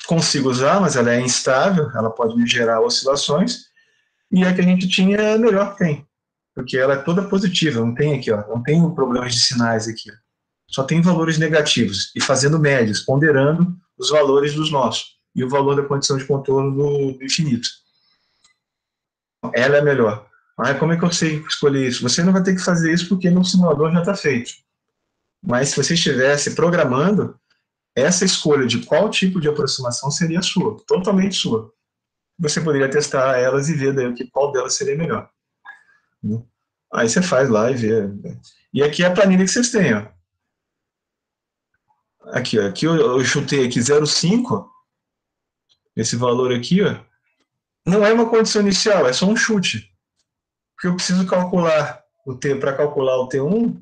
consigo usar, mas ela é instável, ela pode me gerar oscilações. E a que a gente tinha é melhor que tem, porque ela é toda positiva, não tem aqui, ó, não tem problemas de sinais aqui. Só tem valores negativos, e fazendo médias, ponderando os valores dos nossos, e o valor da condição de contorno do, do infinito. Ela é melhor. Ah, como é que eu sei escolher isso? Você não vai ter que fazer isso porque no simulador já está feito. Mas se você estivesse programando, essa escolha de qual tipo de aproximação seria sua, totalmente sua. você poderia testar elas e ver daí qual delas seria melhor. Né? Aí você faz lá e vê. E aqui é a planilha que vocês têm, ó. Aqui, ó, aqui eu, eu chutei aqui 0,5, esse valor aqui, ó, não é uma condição inicial, é só um chute. Porque eu preciso calcular o T, para calcular o T1,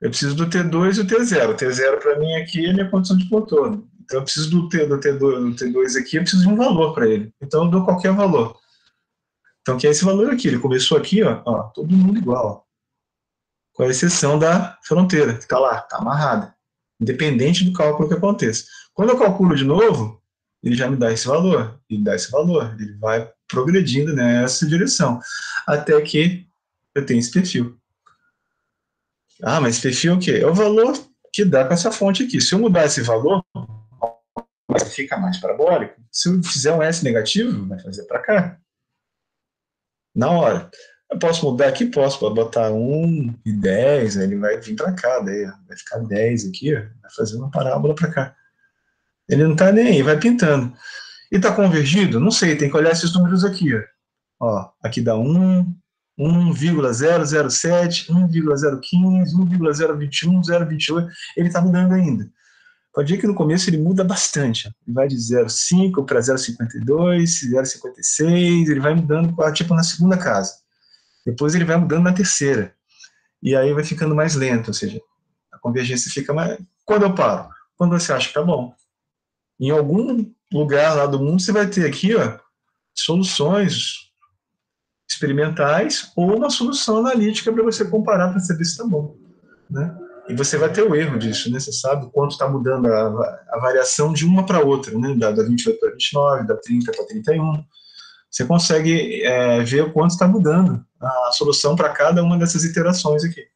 eu preciso do T2 e o T0. O T0 para mim aqui é minha condição de contorno. Então eu preciso do, T, do, T2, do T2 aqui, eu preciso de um valor para ele. Então eu dou qualquer valor. Então que é esse valor aqui. Ele começou aqui, ó, ó todo mundo igual. Ó, com a exceção da fronteira, que está lá, está amarrada. Independente do cálculo que aconteça. Quando eu calculo de novo, ele já me dá esse valor, ele dá esse valor, ele vai progredindo nessa direção, até que eu tenho esse perfil. Ah, mas perfil é o quê? É o valor que dá com essa fonte aqui. Se eu mudar esse valor, fica mais parabólico. Se eu fizer um S negativo, vai fazer para cá. Na hora. Eu posso mudar aqui? Posso. Pode botar 1 e 10, ele vai vir para cá. Daí vai ficar 10 aqui, vai fazer uma parábola para cá. Ele não está nem aí, vai pintando. E está convergido? Não sei, tem que olhar esses números aqui. Ó aqui dá 1, 1,007, 1,015, 1,021, 0,28. Ele está mudando ainda. Pode ver que no começo ele muda bastante. Ele vai de 0,5 para 0,52, 0,56, ele vai mudando tipo na segunda casa. Depois ele vai mudando na terceira. E aí vai ficando mais lento, ou seja, a convergência fica mais. Quando eu paro? Quando você acha que tá bom. Em algum lugar lá do mundo você vai ter aqui, ó, soluções experimentais ou uma solução analítica para você comparar para saber se está bom, né? E você vai ter o erro disso, né? Você sabe quanto está mudando a, a, variação de uma para outra, né? Da, da 28 para 29, da 30 para 31. Você consegue é, ver o quanto está mudando a solução para cada uma dessas iterações aqui.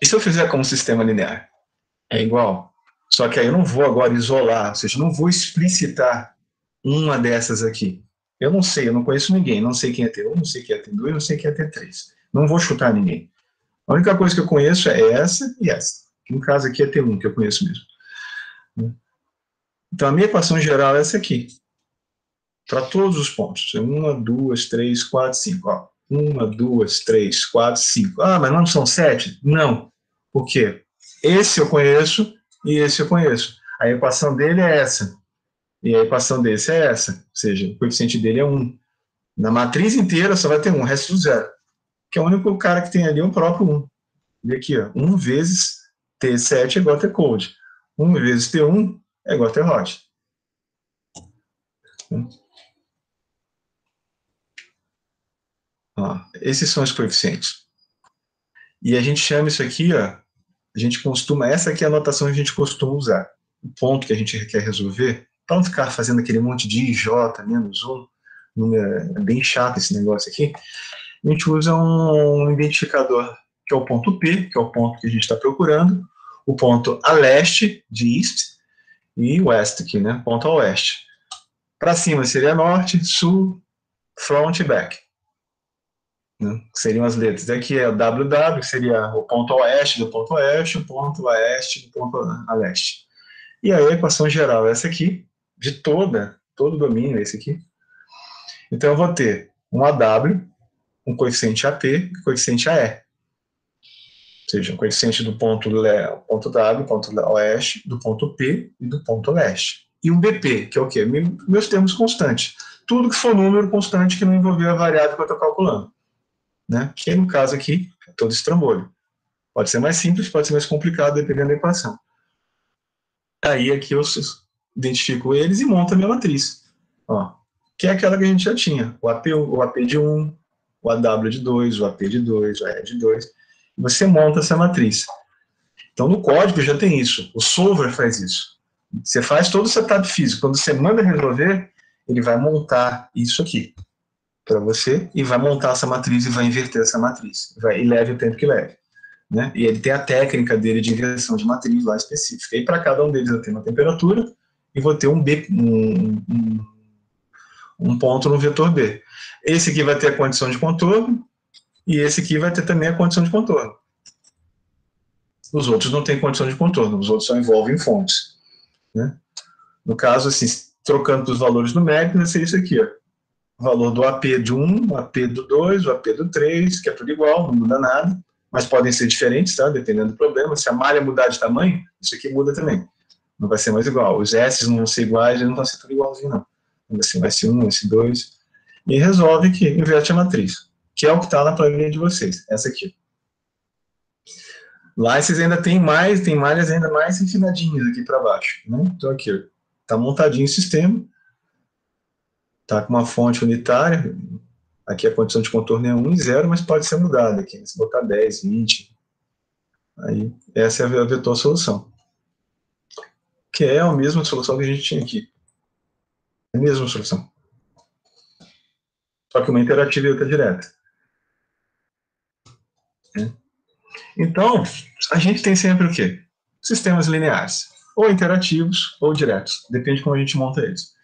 E se eu fizer como sistema linear? É igual. Só que aí eu não vou agora isolar, ou seja, não vou explicitar uma dessas aqui. Eu não sei, eu não conheço ninguém, não sei quem é T1, não sei quem é T2, não sei quem é T3. Não vou chutar ninguém. A única coisa que eu conheço é essa e essa. No caso aqui é T1, que eu conheço mesmo. Então, a minha equação geral é essa aqui. Para todos os pontos. Uma, duas, três, quatro, cinco. Ó. Uma, duas, três, quatro, cinco. Ah, mas não são sete? Não. Por quê? Esse eu conheço e esse eu conheço. A equação dele é essa. E a equação desse é essa. Ou seja, o coeficiente dele é 1. Na matriz inteira só vai ter 1, o resto do zero que é o único cara que tem ali o próprio 1. E aqui, ó, 1 vezes T7 é igual a T-code. 1 vezes T1 é igual a T-hot. esses são os coeficientes. E a gente chama isso aqui, ó, a gente costuma, essa aqui é a notação que a gente costuma usar. O ponto que a gente quer resolver, para não ficar fazendo aquele monte de IJ menos 1, é bem chato esse negócio aqui, a gente usa um identificador que é o ponto P, que é o ponto que a gente está procurando, o ponto a leste de east e west aqui, né? Ponto a oeste. Para cima seria norte, sul, front e back. Né? Seriam as letras. Aqui é o WW, que seria o ponto oeste do ponto oeste, o ponto oeste do ponto a leste. E aí a equação geral é essa aqui, de toda, todo domínio é esse aqui. Então eu vou ter um AW um coeficiente AT e um coeficiente AE. Ou seja, um coeficiente do ponto, le, ponto W, ponto oeste, do ponto P e do ponto leste. E um BP, que é o quê? Meus termos constantes. Tudo que for número constante que não envolver a variável que eu estou calculando. Né? Que no caso aqui, é todo esse trambolho. Pode ser mais simples, pode ser mais complicado, dependendo da equação. Aí aqui eu identifico eles e monto a minha matriz. Ó, que é aquela que a gente já tinha. O AP, o AP de 1, o AW de 2, o AP de 2, o AE de 2, e você monta essa matriz. Então, no código já tem isso, o solver faz isso. Você faz todo o setup físico, quando você manda resolver, ele vai montar isso aqui para você e vai montar essa matriz e vai inverter essa matriz. Vai, e leve o tempo que leve. Né? E ele tem a técnica dele de inversão de matriz lá específica. E para cada um deles eu tenho uma temperatura e vou ter um, B, um, um, ponto no vetor B. Esse aqui vai ter a condição de contorno, e esse aqui vai ter também a condição de contorno. Os outros não têm condição de contorno, os outros só envolvem fontes. Né? No caso, assim, trocando os valores numéricos, seria isso aqui, ó. O valor do AP de 1, o AP do 2, o AP do 3, que é tudo igual, não muda nada, mas podem ser diferentes, tá? Dependendo do problema. Se a malha mudar de tamanho, isso aqui muda também. Não vai ser mais igual. Os S não vão ser iguais, não vão ser tudo igualzinho, não. Vai ser S1, S2. E resolve que inverte a matriz, que é o que está na planilha de vocês, essa aqui. Lá vocês ainda tem mais, tem malhas ainda mais refinadinhas aqui para baixo. Né? Então aqui, está montadinho o sistema, está com uma fonte unitária, aqui a condição de contorno é 1 e 0, mas pode ser mudada aqui, se botar 10, 20, aí essa é a vetor solução. Que é a mesma solução que a gente tinha aqui. É a mesma solução. Só que uma interativa e outra direta. É. Então, a gente tem sempre o quê? Sistemas lineares, ou interativos ou diretos, depende de como a gente monta eles.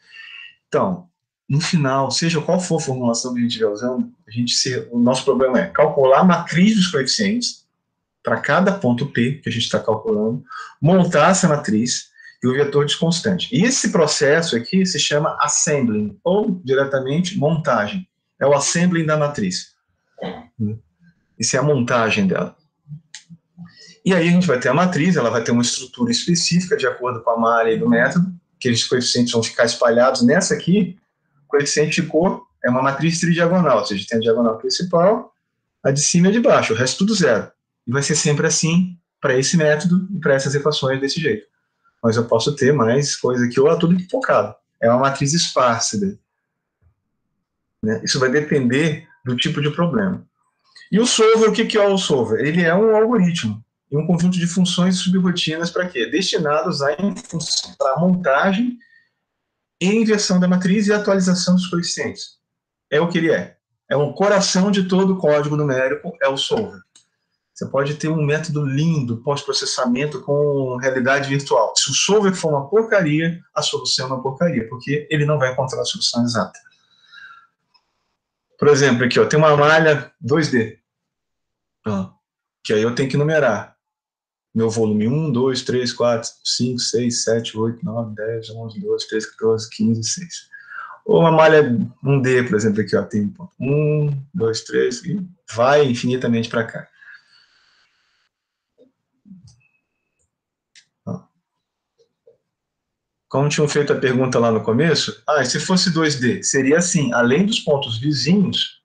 Então, no final, seja qual for a formulação que a gente estiver usando, a gente se, o nosso problema é calcular a matriz dos coeficientes para cada ponto P que a gente está calculando, montar essa matriz e o vetor desconstante. E esse processo aqui se chama assembling, ou diretamente montagem. É o assembling da matriz. Isso é a montagem dela. E aí a gente vai ter a matriz, ela vai ter uma estrutura específica de acordo com a malha do método, aqueles coeficientes vão ficar espalhados nessa aqui, o coeficiente de cor é uma matriz tridiagonal, ou seja, tem a diagonal principal, a de cima e a de baixo, o resto tudo zero. E vai ser sempre assim para esse método e para essas equações desse jeito. Mas eu posso ter mais coisa aqui, ou é tudo pipocado. É uma matriz esparsa. Né? Isso vai depender do tipo de problema. E o solver, o que é o solver? Ele é um algoritmo e um conjunto de funções subrrotinas para quê? Destinados para montagem e inversão da matriz e atualização dos coeficientes. É o que ele é. É o coração de todo o código numérico, é o solver. Você pode ter um método lindo, pós-processamento com realidade virtual. Se o solver for uma porcaria, a solução é uma porcaria, porque ele não vai encontrar a solução exata. Por exemplo, aqui ó, tem uma malha 2D, ó, que aí eu tenho que numerar meu volume 1, 2, 3, 4, 5, 6, 7, 8, 9, 10, 11, 12, 13, 14, 15, 6. Ou uma malha 1D, por exemplo, aqui, ó, tem 1, 2, 3, e vai infinitamente para cá. Como tinham feito a pergunta lá no começo, ah, se fosse 2D, seria assim, além dos pontos vizinhos,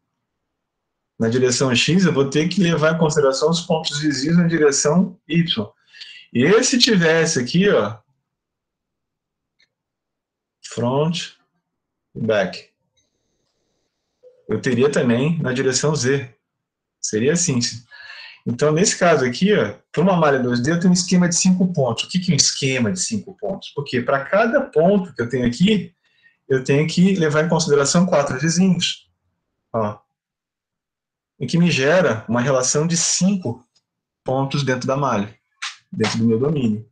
na direção X, eu vou ter que levar em consideração os pontos vizinhos na direção Y. E se tivesse aqui, ó, front e back, eu teria também na direção Z. Seria assim. Então, nesse caso aqui, para uma malha 2D, eu tenho um esquema de cinco pontos. O que, que é um esquema de cinco pontos? Porque para cada ponto que eu tenho aqui, eu tenho que levar em consideração quatro vizinhos. Ó, o que me gera uma relação de cinco pontos dentro da malha, dentro do meu domínio.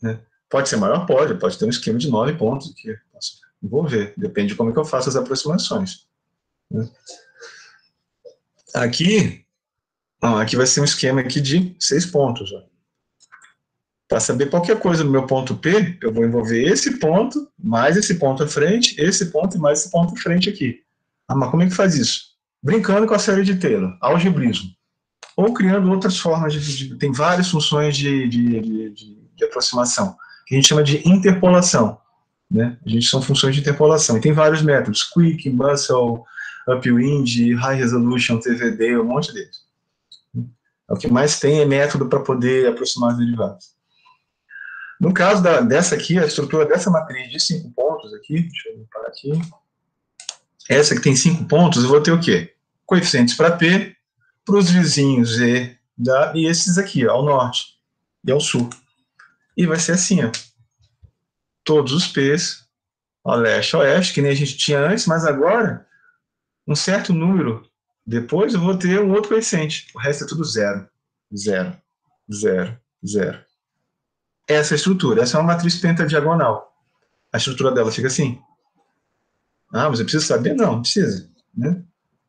Né? Pode ser maior? Pode, pode ter um esquema de nove pontos que posso envolver, depende de como é que eu faço as aproximações. Né? Aqui, ó, aqui vai ser um esquema aqui de seis pontos. Para saber qualquer coisa no meu ponto P, eu vou envolver esse ponto, mais esse ponto à frente, esse ponto e mais esse ponto à frente aqui. Ah, mas como é que faz isso? brincando com a série de Taylor, algebrismo, ou criando outras formas de, de tem várias funções de, de, de, aproximação, que a gente chama de interpolação, né? A gente são funções de interpolação, e tem vários métodos, Quick, Muscle, Upwind, High Resolution, TVD, um monte deles. O que mais tem é método para poder aproximar os derivados. No caso da, dessa aqui, a estrutura dessa matriz de cinco pontos aqui, deixa eu parar aqui, essa que tem cinco pontos, eu vou ter o quê? Coeficientes para P, para os vizinhos E da, e esses aqui, ó, ao norte e ao sul. E vai ser assim, ó. Todos os P's, ao leste, ao oeste, que nem a gente tinha antes, mas agora, um certo número depois, eu vou ter um outro coeficiente. O resto é tudo zero. Zero, zero, zero. Essa é a estrutura. Essa é uma matriz pentadiagonal. A estrutura dela fica assim. Ah, mas eu preciso saber? Não, não precisa. Né?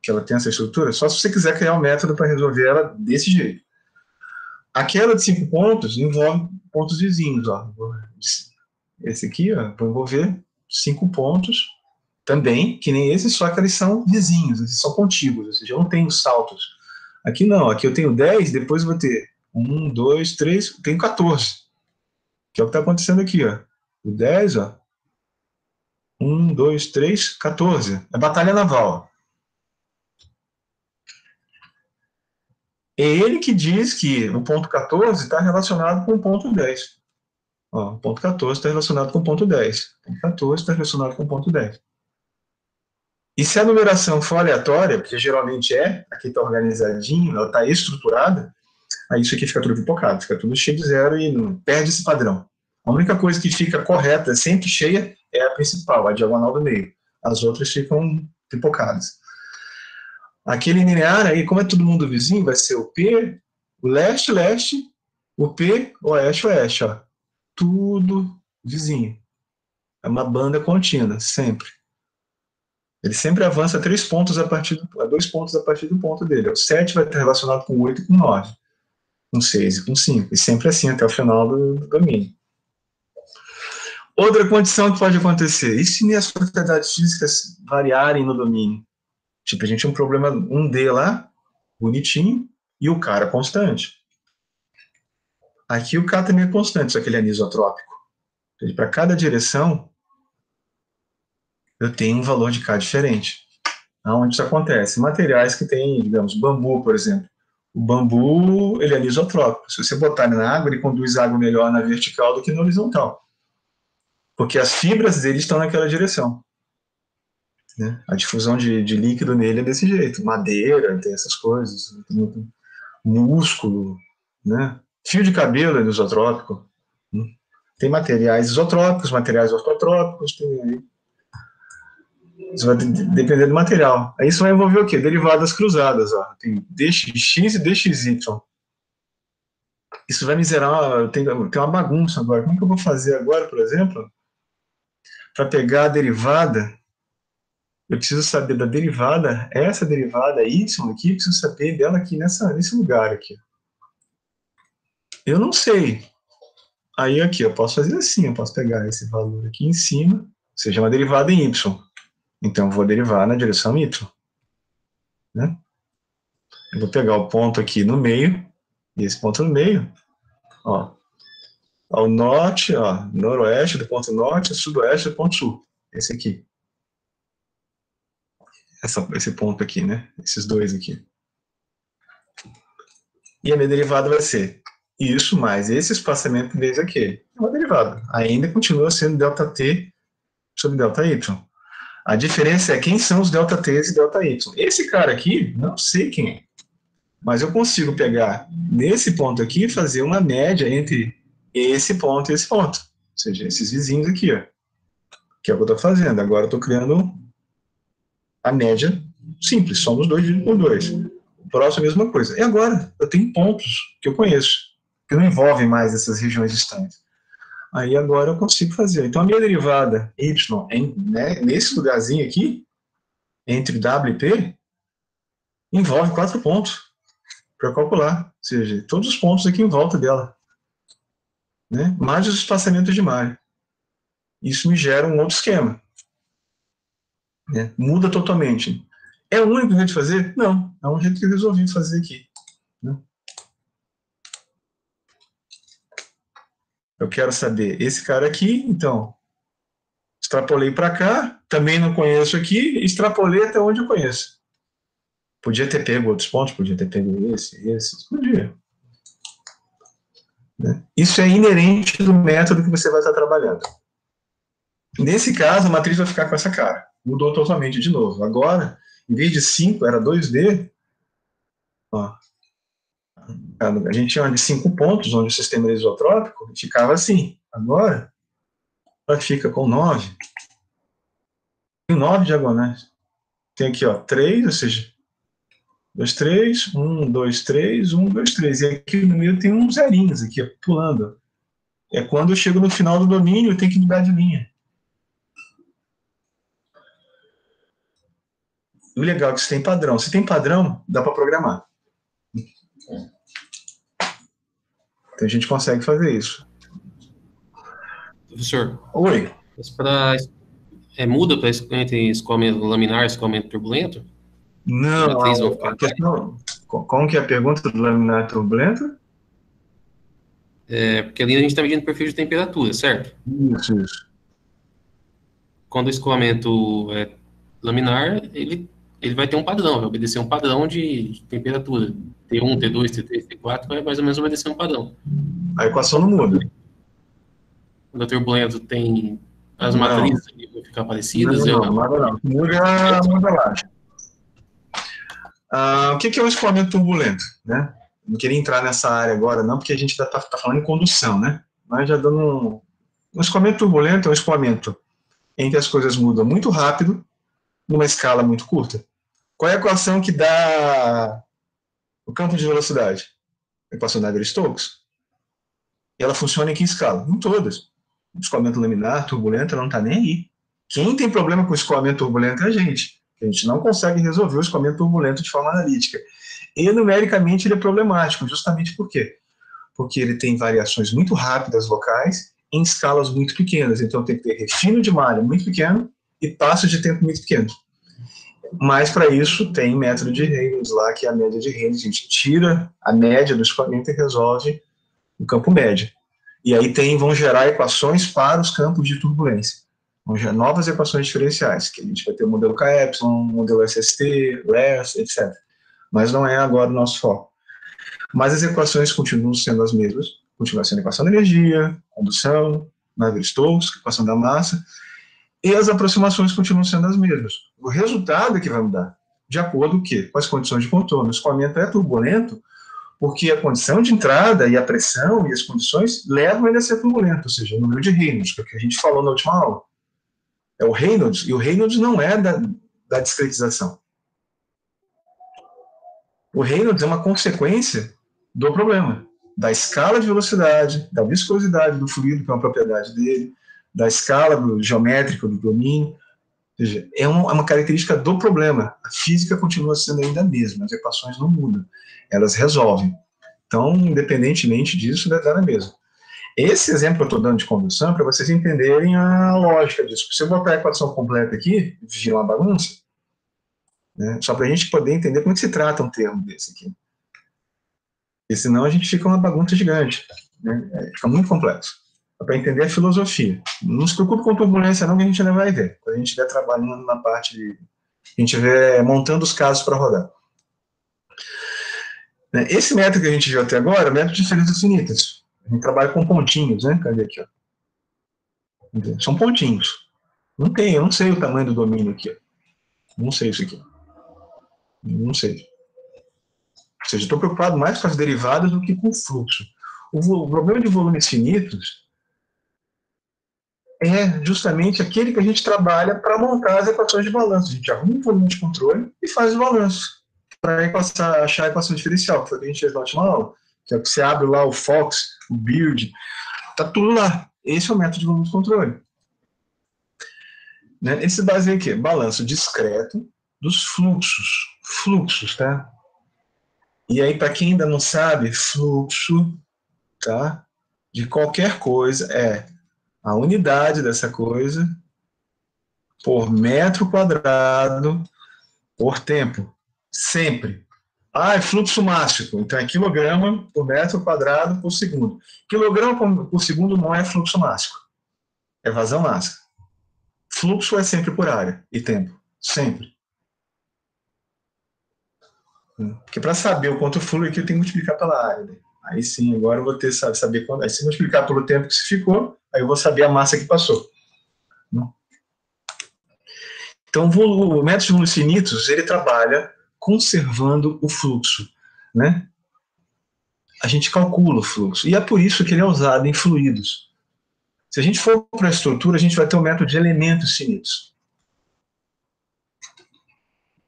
Que ela tem essa estrutura, só se você quiser criar um método para resolver ela desse jeito. Aquela de cinco pontos envolve pontos vizinhos. Ó. Esse aqui ó, vou envolver cinco pontos também, que nem esses, só que eles são vizinhos, eles são contíguos, ou seja, eu não tenho saltos. Aqui não, aqui eu tenho 10, depois eu vou ter 1, 2, 3, tenho 14. Que é o que está acontecendo aqui, ó. O 10, ó. 1, 2, 3, 14. É batalha naval. É ele que diz que o ponto 14 está relacionado com o ponto 10. Ó, o ponto 14 está relacionado com o ponto 10. O ponto 14 está relacionado com o ponto 10. E se a numeração for aleatória, porque geralmente é, aqui está organizadinho, ela está estruturada, aí isso aqui fica tudo pipocado, fica tudo cheio de zero e não, perde esse padrão. A única coisa que fica correta, sempre cheia, é a principal, a diagonal do meio. As outras ficam pipocadas. Aquele linear aí, como é todo mundo vizinho, vai ser o P, o leste-leste, o P, oeste-oeste, ó. Tudo vizinho. É uma banda contínua, sempre. Ele sempre avança três pontos a partir do, a dois pontos a partir do ponto dele. O 7 vai estar relacionado com 8 e com 9, com 6 e com 5. E sempre assim até o final do, do domínio. Outra condição que pode acontecer, e se minhas propriedades físicas variarem no domínio? Tipo, a gente tem um problema, um D lá, bonitinho, e o cara constante. Aqui o K também é constante, só que ele é anisotrópico. Para cada direção, eu tenho um valor de K diferente. Aonde isso acontece? Materiais que têm, digamos, bambu, por exemplo. O bambu, ele é anisotrópico. Se você botar ele na água, ele conduz água melhor na vertical do que na horizontal. Porque as fibras dele estão naquela direção. Né? A difusão de, de líquido nele é desse jeito. Madeira, tem essas coisas. Tem músculo, né? Fio de cabelo é isotrópico. Né? Tem materiais isotrópicos, materiais ortotrópicos, tem isso vai depender do material. Aí isso vai envolver o quê? Derivadas cruzadas. Ó. Tem dx e dxy. Isso vai me zerar. Tem, tem uma bagunça agora. Como que eu vou fazer agora, por exemplo? Para pegar a derivada, eu preciso saber da derivada, essa derivada y aqui, eu preciso saber dela aqui nessa, nesse lugar aqui. Eu não sei. Aí aqui, eu posso fazer assim, eu posso pegar esse valor aqui em cima, ou seja, uma derivada em y. Então, vou derivar na direção y. Né? Vou pegar o ponto aqui no meio, e esse ponto no meio, ó, ao norte, ó, noroeste do ponto norte, sudoeste do ponto sul. Esse aqui. Essa, esse ponto aqui, né? Esses dois aqui. E a minha derivada vai ser isso mais esse espaçamento desde aqui. É uma derivada. Ainda continua sendo ΔT sobre ΔY. A diferença é quem são os delta T e delta Y. Esse cara aqui, não sei quem é. Mas eu consigo pegar nesse ponto aqui e fazer uma média entre esse ponto e esse ponto. Ou seja, esses vizinhos aqui, ó. Que é o que eu estou fazendo. Agora eu estou criando a média simples, somos dois por dois. O próximo é a mesma coisa. E agora? Eu tenho pontos que eu conheço, que não envolvem mais essas regiões distantes. Aí agora eu consigo fazer. Então a minha derivada y em, né, nesse lugarzinho aqui, entre W e P, envolve quatro pontos para calcular. Ou seja, todos os pontos aqui em volta dela. Né, mais os espaçamentos de malha. Isso me gera um outro esquema. Né, muda totalmente. É o único jeito de fazer? Não. É um jeito que eu resolvi fazer aqui. Né? Eu quero saber esse cara aqui, então extrapolei para cá, também não conheço aqui, extrapolei até onde eu conheço. Podia ter pego outros pontos, podia ter pego esse, esse, podia. Né? Isso é inerente do método que você vai estar trabalhando. Nesse caso, a matriz vai ficar com essa cara. Mudou totalmente de novo. Agora, em vez de 5, era 2D. A gente tinha de cinco pontos, onde o sistema era isotrópico, ficava assim. Agora, ela fica com nove. Tem nove diagonais. Tem aqui, ó, três, ou seja, dois, três, um, dois, três, um, dois, três. E aqui no meio tem uns zerinhos aqui, ó, pulando. É quando eu chego no final do domínio, eu tenho que mudar de linha. O legal é que se tem padrão. Se tem padrão, dá para programar. Então a gente consegue fazer isso. Professor. Oi. Para É, muda para entre escoamento laminar e escoamento turbulento? Não, a, a questão, como que é a pergunta do laminar turbulento? É, porque ali a gente está medindo perfil de temperatura, certo? Isso, isso. Quando o escoamento é laminar, ele, ele vai ter um padrão, vai obedecer um padrão de, temperatura. T1, T2, T3, T4, vai mais ou menos obedecer um padrão. A equação não muda. Quando o turbulento tem as matrizes vão ficar parecidas. Não, não, não, não. Muda, muda lá. Ah, o que é o escoamento turbulento? Né? Não queria entrar nessa área agora, não, porque a gente está tá falando em condução, né? Mas já dando um. O escoamento turbulento é um escoamento em que as coisas mudam muito rápido, numa escala muito curta. Qual é a equação que dá o campo de velocidade? A equação da Navier-Stokes. Ela funciona em que escala? Em todas. Escoamento laminar, turbulento, ela não está nem aí. Quem tem problema com escoamento turbulento é a gente. A gente não consegue resolver o escoamento turbulento de forma analítica. E numericamente ele é problemático, justamente por quê? Porque ele tem variações muito rápidas locais em escalas muito pequenas. Então tem que ter refino de malha muito pequeno e passo de tempo muito pequeno. Mas para isso tem método de Reynolds lá, que é a média de Reynolds. A gente tira a média do escoamento e resolve o campo médio. E aí tem, vão gerar equações para os campos de turbulência novas equações diferenciais, que a gente vai ter o modelo KY, modelo SST, LERS, etc. Mas não é agora o nosso foco. Mas as equações continuam sendo as mesmas, continua sendo a equação da energia, condução, Navier-Stokes, equação da massa, e as aproximações continuam sendo as mesmas. O resultado é que vai mudar, de acordo com, quê? com as condições de contorno. O escoamento é turbulento porque a condição de entrada e a pressão e as condições levam ele a ser turbulento, ou seja, o número de Reynolds, que é o que a gente falou na última aula é o Reynolds, e o Reynolds não é da, da discretização. O Reynolds é uma consequência do problema, da escala de velocidade, da viscosidade do fluido, que é uma propriedade dele, da escala do, geométrica do domínio. Ou seja, é uma, é uma característica do problema. A física continua sendo ainda a mesma, as equações não mudam, elas resolvem. Então, independentemente disso, dá na mesma. Esse exemplo que eu estou dando de condução é para vocês entenderem a lógica disso. Se eu botar a equação completa aqui, vira uma bagunça, né? só para a gente poder entender como é que se trata um termo desse aqui. Porque senão a gente fica uma bagunça gigante. Né? Fica muito complexo. Para entender a filosofia. Não se preocupe com turbulência, não, que a gente ainda vai ver. Quando a gente estiver trabalhando na parte de. A gente estiver montando os casos para rodar. Esse método que a gente viu até agora é o método de diferenças finitas. A gente trabalha com pontinhos, né? Cadê aqui? Ó? São pontinhos. Não tem, eu não sei o tamanho do domínio aqui. Não sei isso aqui. Não sei. Ou seja, estou preocupado mais com as derivadas do que com o fluxo. O problema de volumes finitos é justamente aquele que a gente trabalha para montar as equações de balanço. A gente arruma um volume de controle e faz o balanço para achar a equação diferencial, que foi o que a gente fez na última aula que é que você abre lá o Fox, o Build, tá tudo lá. Esse é o método de volume de controle. Né? Esse baseia em quê? Balanço discreto dos fluxos. Fluxos, tá? E aí, para quem ainda não sabe, fluxo, tá? De qualquer coisa é a unidade dessa coisa por metro quadrado por tempo. Sempre. Ah, é fluxo mássico, então é quilograma por metro quadrado por segundo. Quilograma por segundo não é fluxo mássico, é vazão mássica. Fluxo é sempre por área e tempo, sempre. Porque para saber o quanto flui aqui, eu tenho que multiplicar pela área. Né? Aí sim, agora eu vou ter sabe, saber quanto. Aí se multiplicar pelo tempo que se ficou, aí eu vou saber a massa que passou. Então, o método de volumes finitos, ele trabalha conservando o fluxo, né? A gente calcula o fluxo, e é por isso que ele é usado em fluidos. Se a gente for para a estrutura, a gente vai ter um método de elementos finitos.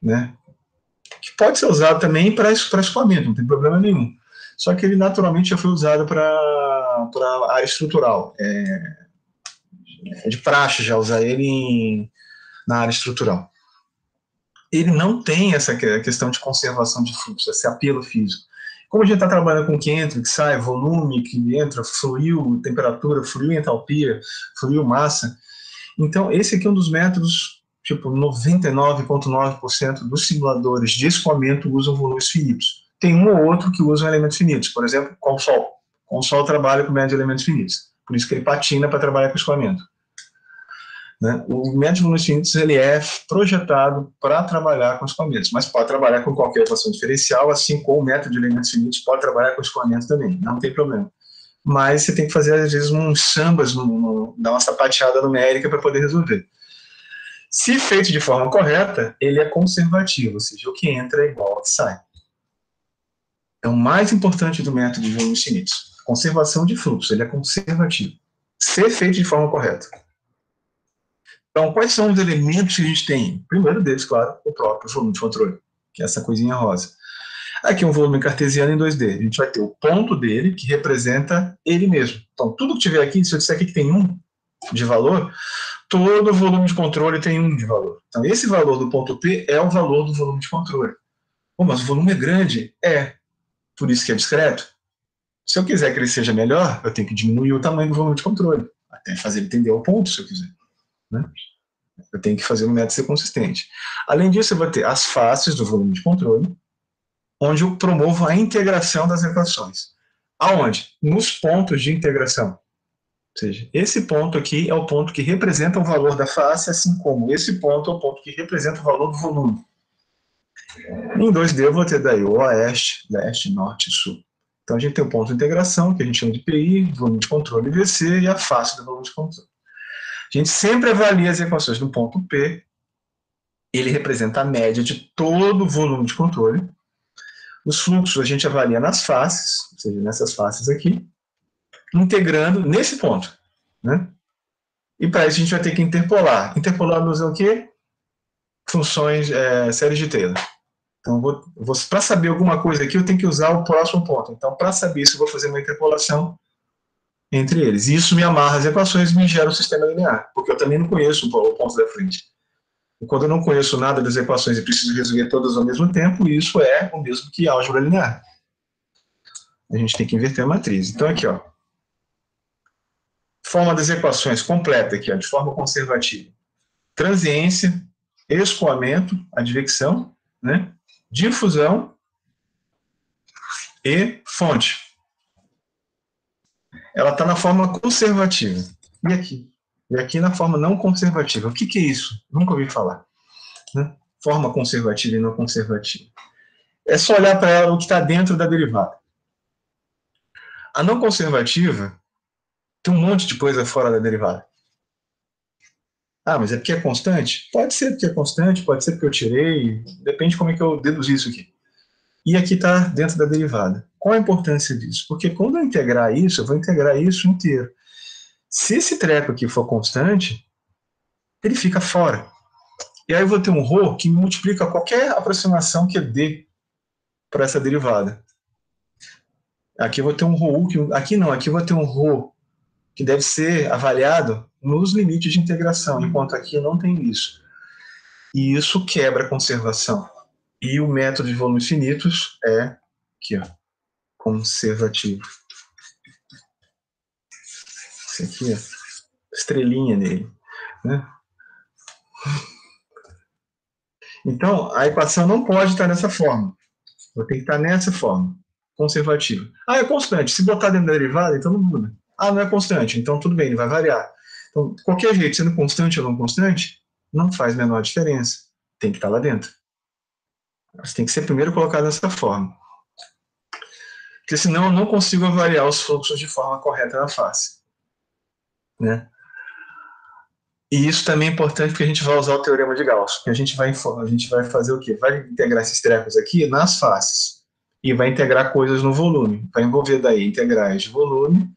Né? Que pode ser usado também para escoamento, não tem problema nenhum. Só que ele naturalmente já foi usado para a área estrutural. É, é de praxe já usar ele em, na área estrutural ele não tem essa questão de conservação de fluxo, esse apelo físico. Como a gente está trabalhando com que entra, que sai, volume, que entra, fluiu, temperatura, fluiu, entalpia, fluiu, massa, Então, esse aqui é um dos métodos, tipo, 99,9% dos simuladores de escoamento usam volumes finitos. Tem um ou outro que usa elementos finitos, por exemplo, Consol. Consol trabalha com média de elementos finitos, por isso que ele patina para trabalhar com escoamento. Né? O método de volumes finitos ele é projetado para trabalhar com escoamentos, mas pode trabalhar com qualquer equação diferencial, assim como o método de elementos finitos pode trabalhar com escoamento também, não tem problema mas você tem que fazer, às vezes, uns sambas, no, no, dar uma sapateada numérica para poder resolver. Se feito de forma correta, ele é conservativo, ou seja, o que entra é igual ao que sai. É o mais importante do método de volumes finitos. Conservação de fluxo, ele é conservativo. Ser feito de forma correta. Então, quais são os elementos que a gente tem? Primeiro deles, claro, o próprio volume de controle, que é essa coisinha rosa. Aqui um volume cartesiano em 2D. A gente vai ter o ponto dele, que representa ele mesmo. Então, tudo que tiver aqui, se eu disser aqui que tem um de valor, todo volume de controle tem um de valor. Então, esse valor do ponto P é o valor do volume de controle. Pô, mas o volume é grande? É. Por isso que é discreto. Se eu quiser que ele seja melhor, eu tenho que diminuir o tamanho do volume de controle, até fazer ele entender o ponto, se eu quiser. Né? Eu tenho que fazer o método ser consistente. Além disso, eu vou ter as faces do volume de controle, onde eu promovo a integração das equações. Aonde? Nos pontos de integração. Ou seja, esse ponto aqui é o ponto que representa o valor da face, assim como esse ponto é o ponto que representa o valor do volume. Em 2D eu vou ter daí o oeste, leste, norte e sul. Então a gente tem o ponto de integração, que a gente chama de PI, volume de controle VC, e a face do volume de controle. A gente sempre avalia as equações do ponto P, ele representa a média de todo o volume de controle, os fluxos a gente avalia nas faces, ou seja, nessas faces aqui, integrando nesse ponto. Né? E para isso a gente vai ter que interpolar. Interpolar usa o quê? Funções, é, séries de Taylor. Então, para saber alguma coisa aqui, eu tenho que usar o próximo ponto. Então, para saber isso, eu vou fazer uma interpolação entre eles. E isso me amarra as equações e me gera um sistema linear, porque eu também não conheço o ponto da frente. E quando eu não conheço nada das equações e preciso resolver todas ao mesmo tempo, isso é o mesmo que álgebra linear. A gente tem que inverter a matriz. Então, aqui, ó. Forma das equações completa aqui, ó, de forma conservativa. Transiência, escoamento, advecção, né? Difusão e fonte. Ela está na forma conservativa. E aqui? E aqui na forma não conservativa. O que, que é isso? Nunca ouvi falar. Né? Forma conservativa e não conservativa. É só olhar para ela o que está dentro da derivada. A não conservativa tem um monte de coisa fora da derivada. Ah, mas é porque é constante? Pode ser porque é constante, pode ser porque eu tirei, depende de como é que eu deduzi isso aqui. E aqui está dentro da derivada. Qual a importância disso? Porque quando eu integrar isso, eu vou integrar isso inteiro. Se esse treco aqui for constante, ele fica fora. E aí eu vou ter um ρ que multiplica qualquer aproximação que eu dê para essa derivada. Aqui eu vou ter um ρ, que, aqui não, aqui eu vou ter um ρ que deve ser avaliado nos limites de integração, enquanto aqui não tem isso. E isso quebra a conservação. E o método de volumes finitos é aqui, ó, conservativo. Esse aqui, ó, estrelinha nele. Né? Então, a equação não pode estar nessa forma. Vai ter que estar nessa forma, conservativa. Ah, é constante. Se botar dentro da derivada, então não muda. Ah, não é constante. Então, tudo bem, ele vai variar. Então, qualquer jeito, sendo constante ou não constante, não faz menor diferença. Tem que estar lá dentro. Você tem que ser primeiro colocado dessa forma. Porque senão eu não consigo avaliar os fluxos de forma correta na face. Né? E isso também é importante porque a gente vai usar o teorema de Gauss. Que a gente vai a gente vai fazer o quê? Vai integrar esses trecos aqui nas faces e vai integrar coisas no volume. Vai envolver daí integrais de volume,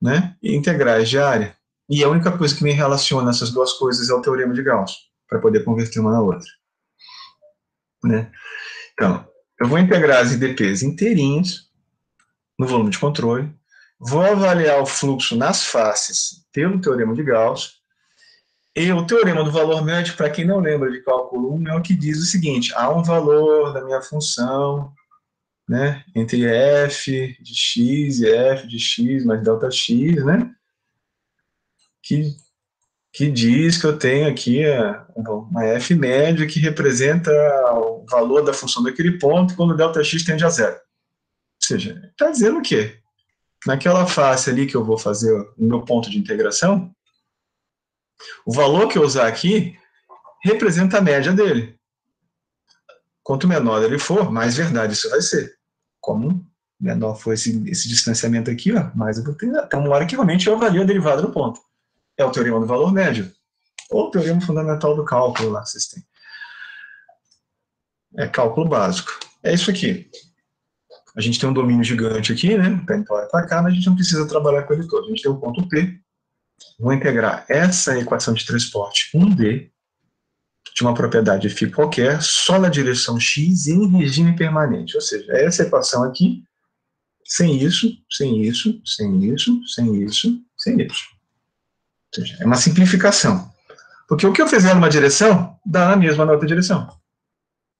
né? Integrais de área. E a única coisa que me relaciona essas duas coisas é o teorema de Gauss, para poder converter uma na outra. Né? Então, eu vou integrar as IDPs inteirinhas no volume de controle, Vou avaliar o fluxo nas faces pelo teorema de Gauss. E o teorema do valor médio, para quem não lembra de cálculo 1, é o que diz o seguinte: há um valor da minha função né, entre f de x e f de x mais delta x, né, que, que diz que eu tenho aqui uma f média que representa o valor da função daquele ponto quando o ΔX tende a zero. Ou seja, está dizendo o quê? Naquela face ali que eu vou fazer o meu ponto de integração, o valor que eu usar aqui representa a média dele. Quanto menor ele for, mais verdade isso vai ser. Como menor for esse, esse distanciamento aqui, ó, ter. Até uma hora que realmente eu avalio a derivada do ponto é o teorema do valor médio, ou o teorema fundamental do cálculo lá que vocês têm. É cálculo básico. É isso aqui. A gente tem um domínio gigante aqui, né? Para entrar para cá, mas a gente não precisa trabalhar com ele todo. A gente tem o ponto P. Vou integrar essa equação de transporte 1D de uma propriedade φ qualquer só na direção x em regime permanente. Ou seja, essa equação aqui, sem isso, sem isso, sem isso, sem isso, sem isso seja, é uma simplificação. Porque o que eu fizer numa direção, dá na mesma na outra direção.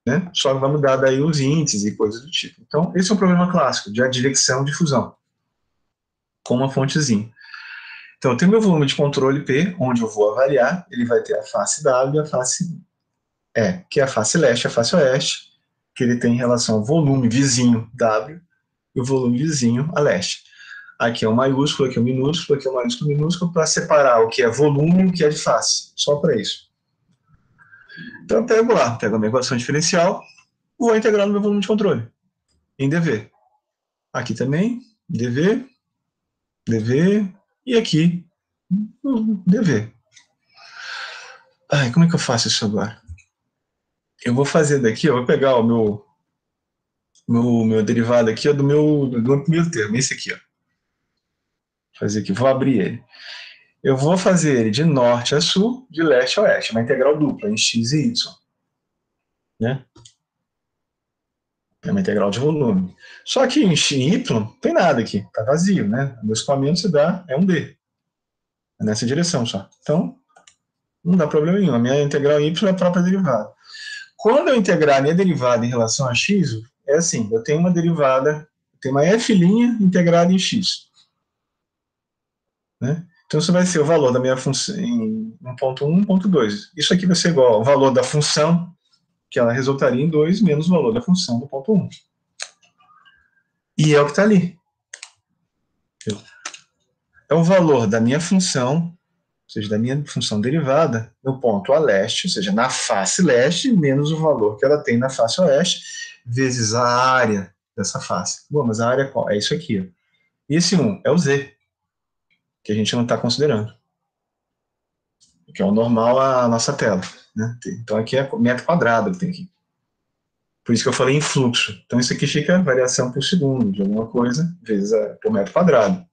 Né? Só vai mudar daí os índices e coisas do tipo. Então, esse é um problema clássico de advecção de fusão, com uma fontezinha. Então, eu tenho meu volume de controle P, onde eu vou avaliar, ele vai ter a face W e a face E, que é a face leste a face oeste, que ele tem em relação ao volume vizinho W e o volume vizinho a leste. Aqui é o maiúsculo, aqui é o minúsculo, aqui é o maiúsculo minúsculo, para separar o que é volume e o que é de face, só para isso. Então eu pego lá, pego a minha equação diferencial, vou integrar no meu volume de controle, em dV. Aqui também, dV, dV, e aqui, dV. Ai, como é que eu faço isso agora? Eu vou fazer daqui, eu vou pegar o meu, meu, meu derivado aqui, ó, do meu, do meu primeiro termo, esse aqui, ó fazer aqui, vou abrir ele. Eu vou fazer ele de norte a sul, de leste a oeste, uma integral dupla, em x e y. Né? É uma integral de volume. Só que em y não tem nada aqui, está vazio, né? O escoamento se dá, é um d. É nessa direção só. Então, não dá problema nenhum. A minha integral y é a própria derivada. Quando eu integrar a minha derivada em relação a x, é assim, eu tenho uma derivada, tenho uma f' integrada em x. Né? Então, isso vai ser o valor da minha função em 1.1, 1.2. Isso aqui vai ser igual ao valor da função, que ela resultaria em 2, menos o valor da função do ponto 1. E é o que está ali. É o valor da minha função, ou seja, da minha função derivada, no ponto a leste, ou seja, na face leste, menos o valor que ela tem na face oeste, vezes a área dessa face. Bom, mas a área qual? É isso aqui. Ó. E esse 1 é o z que a gente não está considerando. Que é o normal a nossa tela. Né? Então aqui é metro quadrado que tem aqui. Por isso que eu falei em fluxo. Então isso aqui fica variação por segundo de alguma coisa, vezes a, por metro quadrado.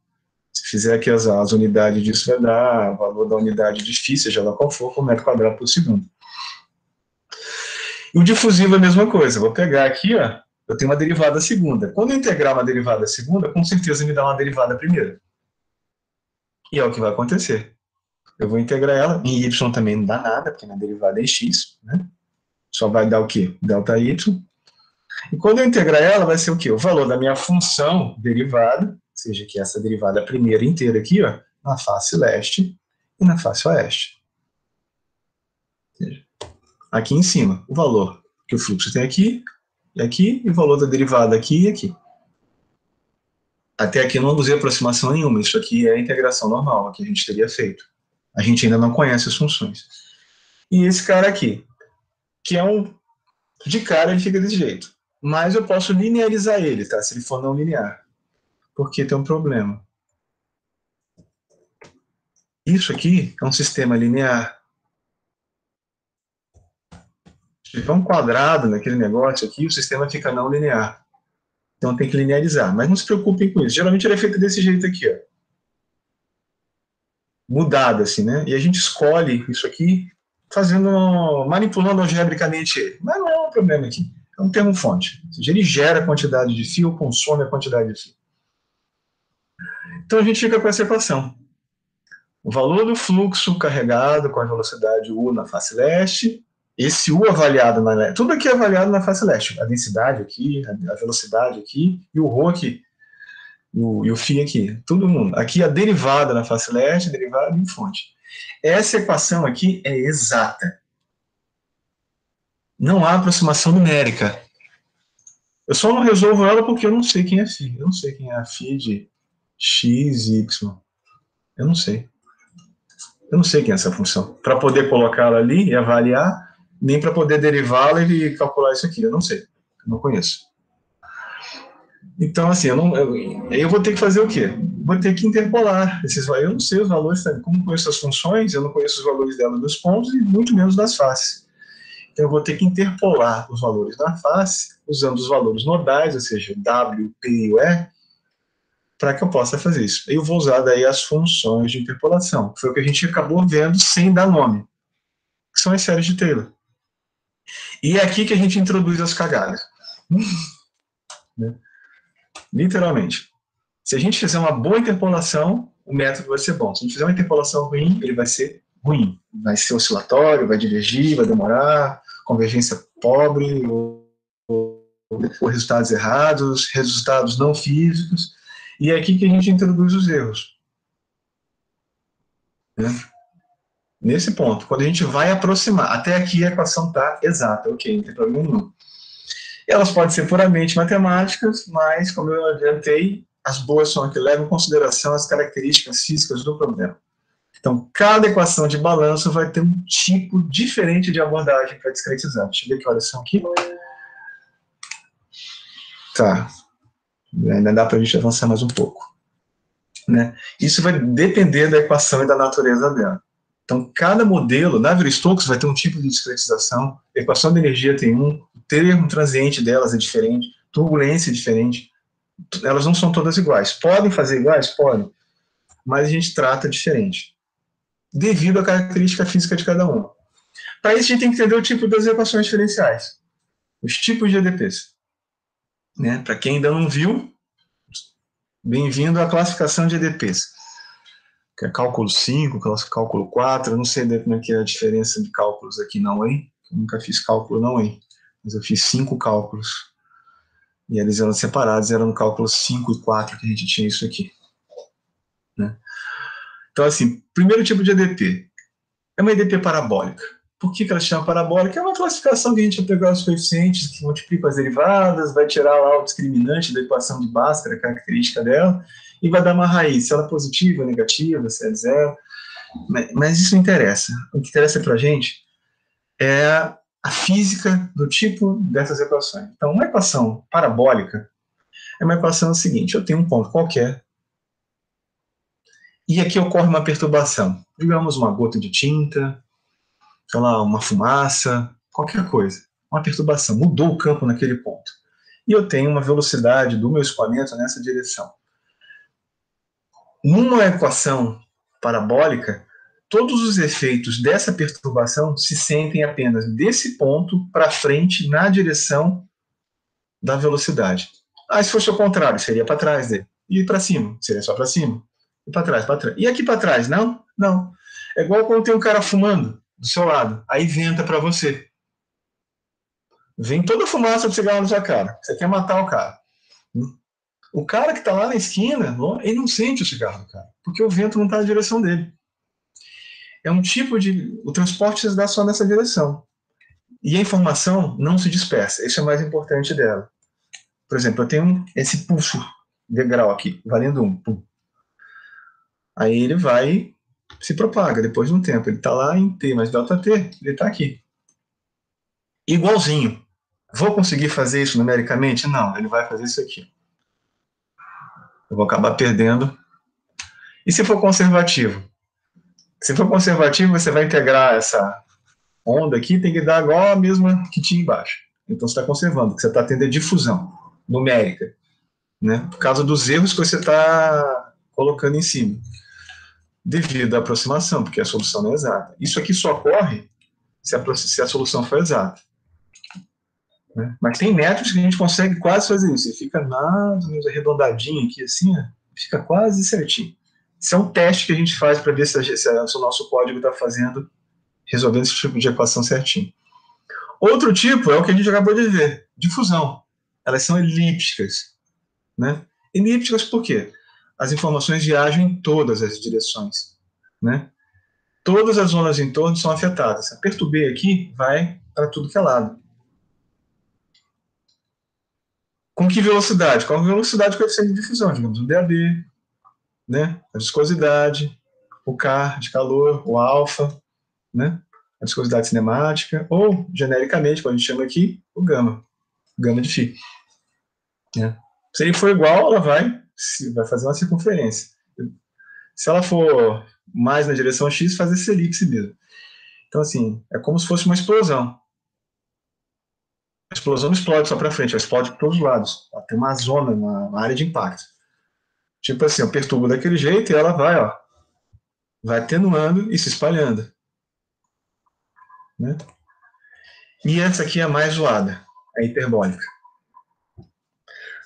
Se fizer aqui as, as unidades disso, vai dar o valor da unidade de φ, seja lá qual for, por metro quadrado por segundo. E o difusivo é a mesma coisa. vou pegar aqui, ó, eu tenho uma derivada segunda. Quando eu integrar uma derivada segunda, com certeza me dá uma derivada primeira. E é o que vai acontecer. Eu vou integrar ela, em y também não dá nada, porque na derivada é x, né? Só vai dar o quê? Delta y. E quando eu integrar ela, vai ser o quê? O valor da minha função derivada, ou seja, que essa derivada primeira inteira aqui, ó, na face leste e na face oeste. Aqui em cima, o valor que o fluxo tem aqui, e aqui, e o valor da derivada aqui e aqui. Até aqui não usei aproximação nenhuma, isso aqui é a integração normal que a gente teria feito. A gente ainda não conhece as funções. E esse cara aqui, que é um... De cara ele fica desse jeito. Mas eu posso linearizar ele, tá? Se ele for não linear. Porque tem um problema. Isso aqui é um sistema linear. Se tiver um quadrado naquele negócio aqui, o sistema fica não linear. Então tem que linearizar. Mas não se preocupem com isso. Geralmente ele é feito desse jeito aqui, ó. Mudado assim, né? E a gente escolhe isso aqui fazendo, manipulando algebricamente ele. Mas não é um problema aqui. É um termo fonte. Ou seja, ele gera a quantidade de fio, consome a quantidade de fio. Então a gente fica com essa equação. O valor do fluxo carregado com a velocidade U na face leste esse U avaliado na tudo aqui é avaliado na face leste, a densidade aqui, a velocidade aqui e o ρ aqui, e o, e o φ aqui, todo mundo. Aqui a derivada na face leste, derivada em fonte. Essa equação aqui é exata. Não há aproximação numérica. Eu só não resolvo ela porque eu não sei quem é φ. Eu não sei quem é a φ de x y. Eu não sei. Eu não sei quem é essa função. Para poder colocá-la ali e avaliar, nem para poder derivá-la e calcular isso aqui. Eu não sei. Eu não conheço. Então, assim, eu, não, eu, eu vou ter que fazer o quê? Vou ter que interpolar esses Eu não sei os valores, como conheço as funções, eu não conheço os valores dela dos pontos e muito menos das faces. Então, eu vou ter que interpolar os valores da face, usando os valores nodais, ou seja, W, P e E, para que eu possa fazer isso. Eu vou usar daí as funções de interpolação, que foi o que a gente acabou vendo sem dar nome, que são as séries de Taylor. E é aqui que a gente introduz as cagadas. Né? Literalmente. Se a gente fizer uma boa interpolação, o método vai ser bom. Se a gente fizer uma interpolação ruim, ele vai ser ruim. Vai ser oscilatório, vai divergir, vai demorar, convergência pobre, ou, ou, ou resultados errados, resultados não físicos. E é aqui que a gente introduz os erros. Né? Nesse ponto, quando a gente vai aproximar, até aqui a equação está exata, ok, não tem problema nenhum. Elas podem ser puramente matemáticas, mas, como eu adiantei, as boas são que levam em consideração as características físicas do problema. Então, cada equação de balanço vai ter um tipo diferente de abordagem para discretizar. Deixa eu ver que horas são aqui. Tá. Ainda dá para a gente avançar mais um pouco. Né? Isso vai depender da equação e da natureza dela. Então, cada modelo, Navier-Stokes vai ter um tipo de discretização, a equação de energia tem um, o termo transiente delas é diferente, turbulência é diferente, elas não são todas iguais. Podem fazer iguais? Podem, mas a gente trata diferente, devido à característica física de cada uma. Para isso, a gente tem que entender o tipo das equações diferenciais, os tipos de EDPs. Né? Para quem ainda não viu, bem-vindo à classificação de EDPs. Que é cálculo 5, cálculo 4, eu não sei como é que é a diferença de cálculos aqui não, hein? Eu nunca fiz cálculo não, hein? Mas eu fiz cinco cálculos. E eles eram separados, eram no cálculo 5 e 4 que a gente tinha isso aqui. Né? Então, assim, primeiro tipo de EDP é uma EDP parabólica. Por que, que ela chama parabólica? É uma classificação que a gente vai pegar os coeficientes que multiplicam as derivadas, vai tirar lá o discriminante da equação de Bhaskara, a característica dela, e vai dar uma raiz, se ela é positiva, negativa, se é zero. Mas isso não interessa. O que interessa para a gente é a física do tipo dessas equações. Então, uma equação parabólica é uma equação seguinte: eu tenho um ponto qualquer, e aqui ocorre uma perturbação. Digamos uma gota de tinta, sei lá, uma fumaça, qualquer coisa, uma perturbação, mudou o campo naquele ponto. E eu tenho uma velocidade do meu escoamento nessa direção. Numa equação parabólica, todos os efeitos dessa perturbação se sentem apenas desse ponto para frente na direção da velocidade. Ah, se fosse o contrário, seria para trás dele. E para cima, seria só para cima. E para trás, para trás. E aqui para trás, não? Não. É igual quando tem um cara fumando do seu lado. Aí venta para você. Vem toda a fumaça do cigarro na sua cara. Você quer matar o cara. O cara que está lá na esquina, ele não sente o cigarro do cara, porque o vento não está na direção dele. É um tipo de. O transporte se dá só nessa direção. E a informação não se dispersa. Isso é mais importante dela. Por exemplo, eu tenho esse pulso de grau aqui, valendo um. Aí ele vai se propaga depois de um tempo. Ele está lá em T, mas delta T, ele está aqui. Igualzinho. Vou conseguir fazer isso numericamente? Não, ele vai fazer isso aqui. Eu vou acabar perdendo. E se for conservativo? Se for conservativo, você vai integrar essa onda aqui, tem que dar igual a mesma que tinha embaixo. Então você está conservando, você está tendo a difusão numérica, né? Por causa dos erros que você está colocando em cima devido à aproximação, porque a solução não é exata. Isso aqui só ocorre se a, se a solução for exata. Né? Mas tem métodos que a gente consegue quase fazer isso. E fica ou menos arredondadinho aqui, assim, fica quase certinho. Isso é um teste que a gente faz para ver se, a, se, a, se o nosso código está fazendo, resolvendo esse tipo de equação certinho. Outro tipo é o que a gente acabou de ver, difusão. Elas são elípticas. Né? Elípticas por quê? As informações viajam em todas as direções, né? todas as zonas em torno são afetadas. Se aperto aqui, vai para tudo que é lado. Com que velocidade? Com a velocidade coeficiente de difusão, digamos, o DAB, né? a viscosidade, o K de calor, o alfa, né? a viscosidade cinemática, ou, genericamente, como a gente chama aqui, o gama, gama de φ. Né? Se ele for igual, ela vai, vai fazer uma circunferência. Se ela for mais na direção x, fazer esse elipse mesmo. Então, assim, é como se fosse uma explosão. A explosão não explode só para frente, ela explode para todos os lados. Ela tem uma zona, uma, área de impacto. Tipo assim, eu perturbo daquele jeito e ela vai, ó, vai atenuando e se espalhando. Né? E essa aqui é a mais zoada, a hiperbólica.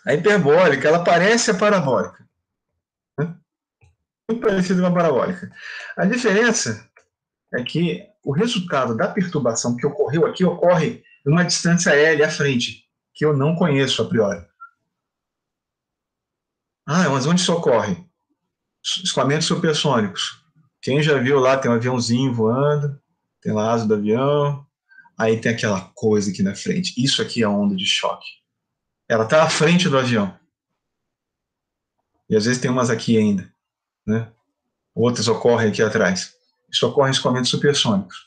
A hiperbólica, ela parece a parabólica muito parecido com a parabólica. A diferença é que o resultado da perturbação que ocorreu aqui ocorre numa distância L à frente, que eu não conheço a priori. Ah, mas onde isso ocorre? Escoamentos supersônicos. Quem já viu lá, tem um aviãozinho voando, tem lá asa do avião, aí tem aquela coisa aqui na frente. Isso aqui é onda de choque. Ela está à frente do avião. E às vezes tem umas aqui ainda né? outras ocorrem aqui atrás. Isso ocorre em escoamentos supersônicos.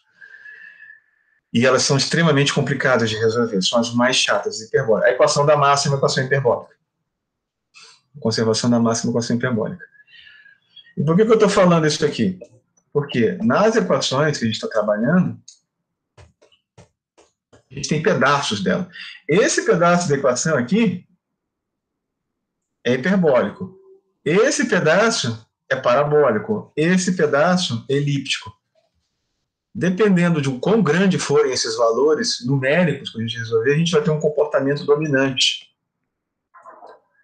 E elas são extremamente complicadas de resolver, são as mais chatas, hiperbólicas. A equação da massa é uma equação hiperbólica. Conservação da massa é uma equação hiperbólica. E por que, que eu estou falando isso aqui? Porque nas equações que a gente está trabalhando, a gente tem pedaços dela. Esse pedaço da equação aqui é hiperbólico. Esse pedaço é parabólico, esse pedaço é elíptico. Dependendo de quão grande forem esses valores numéricos que a gente resolver, a gente vai ter um comportamento dominante.